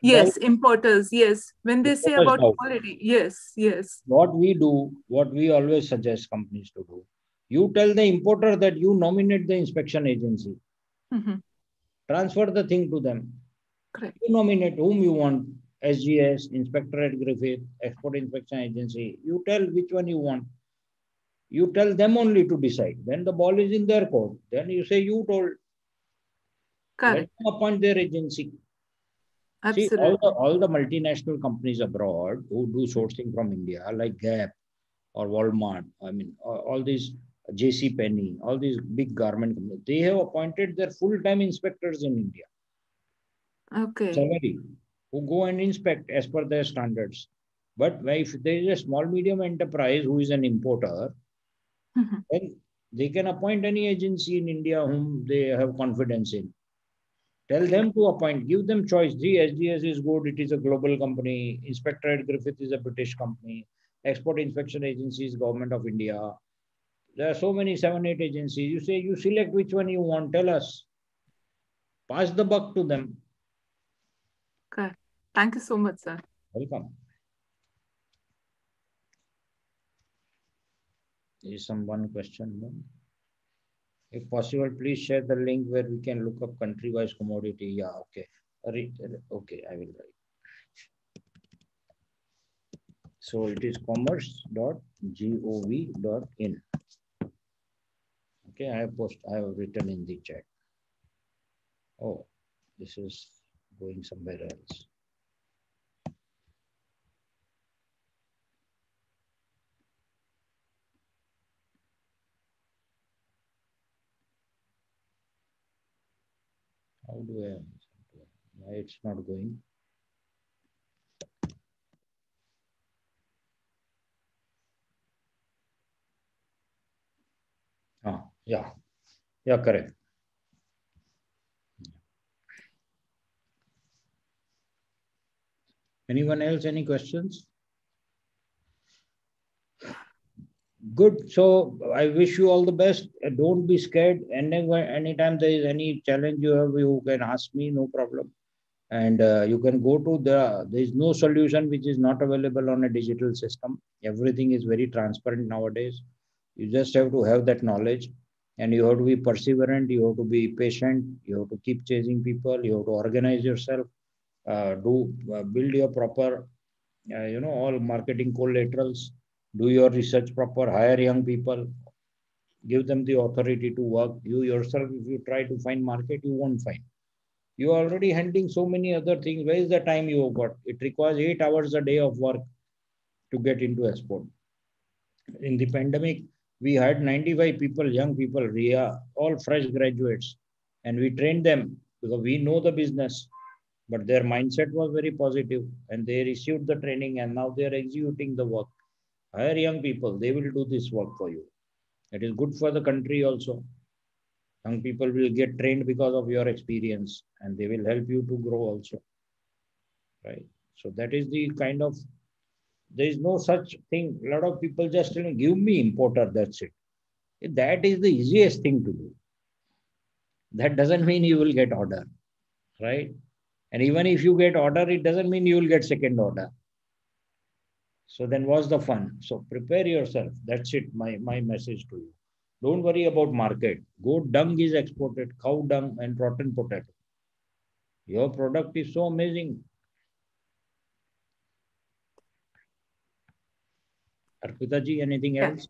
Yes importers yes when they say about quality yes yes What we do, what we always suggest companies to do, you tell the importer that you nominate the inspection agency. Mhm. Transfer the thing to them. Correct. You nominate whom you want. SGS, Inspectorate Griffith, Export Inspection Agency. You tell which one you want. You tell them only to decide. Then the ball is in their court. Then you say you told. Let correct them appoint their agency. See, all the, all the multinational companies abroad who do sourcing from India, like Gap or Walmart, I mean, all, these JC Penney, all these big garment companies, they have appointed their full-time inspectors in India, okay salary, who go and inspect as per their standards. But if there is a small medium enterprise who is an importer, Mhm. then they can appoint any agency in India whom they have confidence in. Tell them to appoint, give them choice. The SGS is good, it is a global company. Inspectorate Griffith is a British company. Export Inspection Agency is Government of India. There are so many, seven, eight agencies. You say, you select which one you want, tell us. Pass the buck to them. okay thank you so much sir Welcome. Is some one question more? If possible, please share the link where we can look up country-wise commodity. Yeah, okay. Okay, I will write. So it is commerce.gov.in. Okay, I have post, I have written in the chat. Oh, this is going somewhere else. How do I? Why it's not going? Ah, yeah, yeah, correct. Anyone else? Any questions? Good. So I wish you all the best. Uh, Don't be scared. Anywhere, anytime there is any challenge you have, you can ask me, no problem. And uh, you can go to the, there is no solution which is not available on a digital system. Everything is very transparent nowadays. You just have to have that knowledge and you have to be perseverant. You have to be patient. You have to keep chasing people. You have to organize yourself. Uh, do uh, build your proper, uh, you know, all marketing collaterals do your research proper, hire young people, give them the authority to work. You yourself, if you try to find market, you won't find. You are already handling so many other things. Where is the time you have got? It requires eight hours a day of work to get into export. In the pandemic, we had 95 people, young people, RIA, all fresh graduates, and we trained them because we know the business, but their mindset was very positive and they received the training and now they are executing the work hire young people. They will do this work for you. It is good for the country also. Young people will get trained because of your experience and they will help you to grow also. Right? So that is the kind of there is no such thing. A lot of people just tell me give me importer that's it. That is the easiest thing to do that doesn't mean you will get order. Right? And even if you get order it doesn't mean you will get second order so then what's the fun? So prepare yourself. That's it, my, my message to you. Don't worry about market. Goat dung is exported, cow dung and rotten potato. Your product is so amazing. Arpita ji, anything Yeah. else?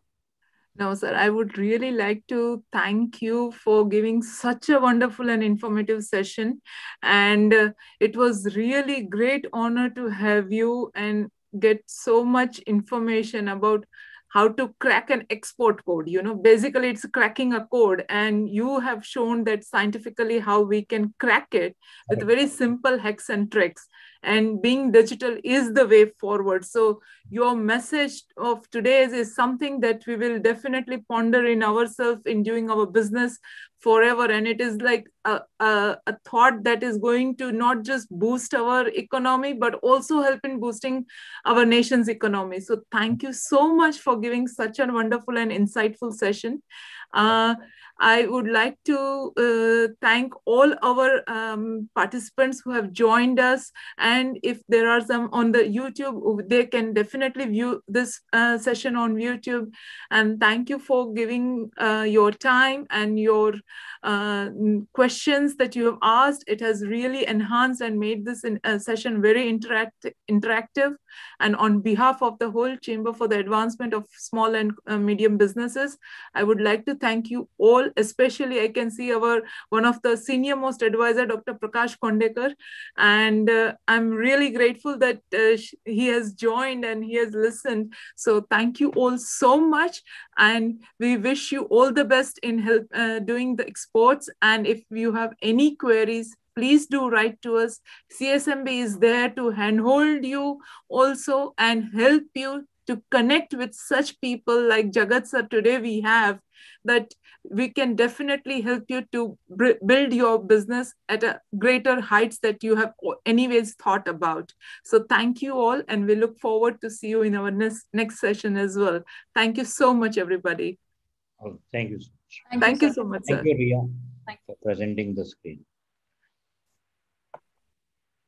No, sir, I would really like to thank you for giving such a wonderful and informative session. And uh, it was really great honor to have you and get so much information about how to crack an export code. You know, basically it's cracking a code and you have shown that scientifically how we can crack it with very simple hacks and tricks. And being digital is the way forward. So your message of today's is something that we will definitely ponder in ourselves in doing our business forever and it is like a, a, a, thought that is going to not just boost our economy, but also help in boosting our nation's economy. So thank you so much for giving such a wonderful and insightful session. Uh, I would like to uh, thank all our um, participants who have joined us. And if there are some on the YouTube, they can definitely view this uh, session on YouTube. And thank you for giving uh, your time and your uh, questions that you have asked. It has really enhanced and made this in, session very interact interactive. And on behalf of the whole Chamber for the Advancement of Small and Medium Businesses, I would like to thank you all especially I can see our one of the senior most advisor, Dr. Prakash Khondekar. And uh, I'm really grateful that uh, he has joined and he has listened. So thank you all so much. And we wish you all the best in help uh, doing the exports. And if you have any queries, please do write to us. CASMB is there to handhold you also and help you to connect with such people like Jagat sir today we have that we can definitely help you to build your business at a greater heights that you have anyways thought about. So thank you all, and we look forward to see you in our next, next session as well. Thank you so much, everybody. Oh, thank you so much. Thank, thank you, you, so much, Thank sir. you, Ria, for presenting the screen.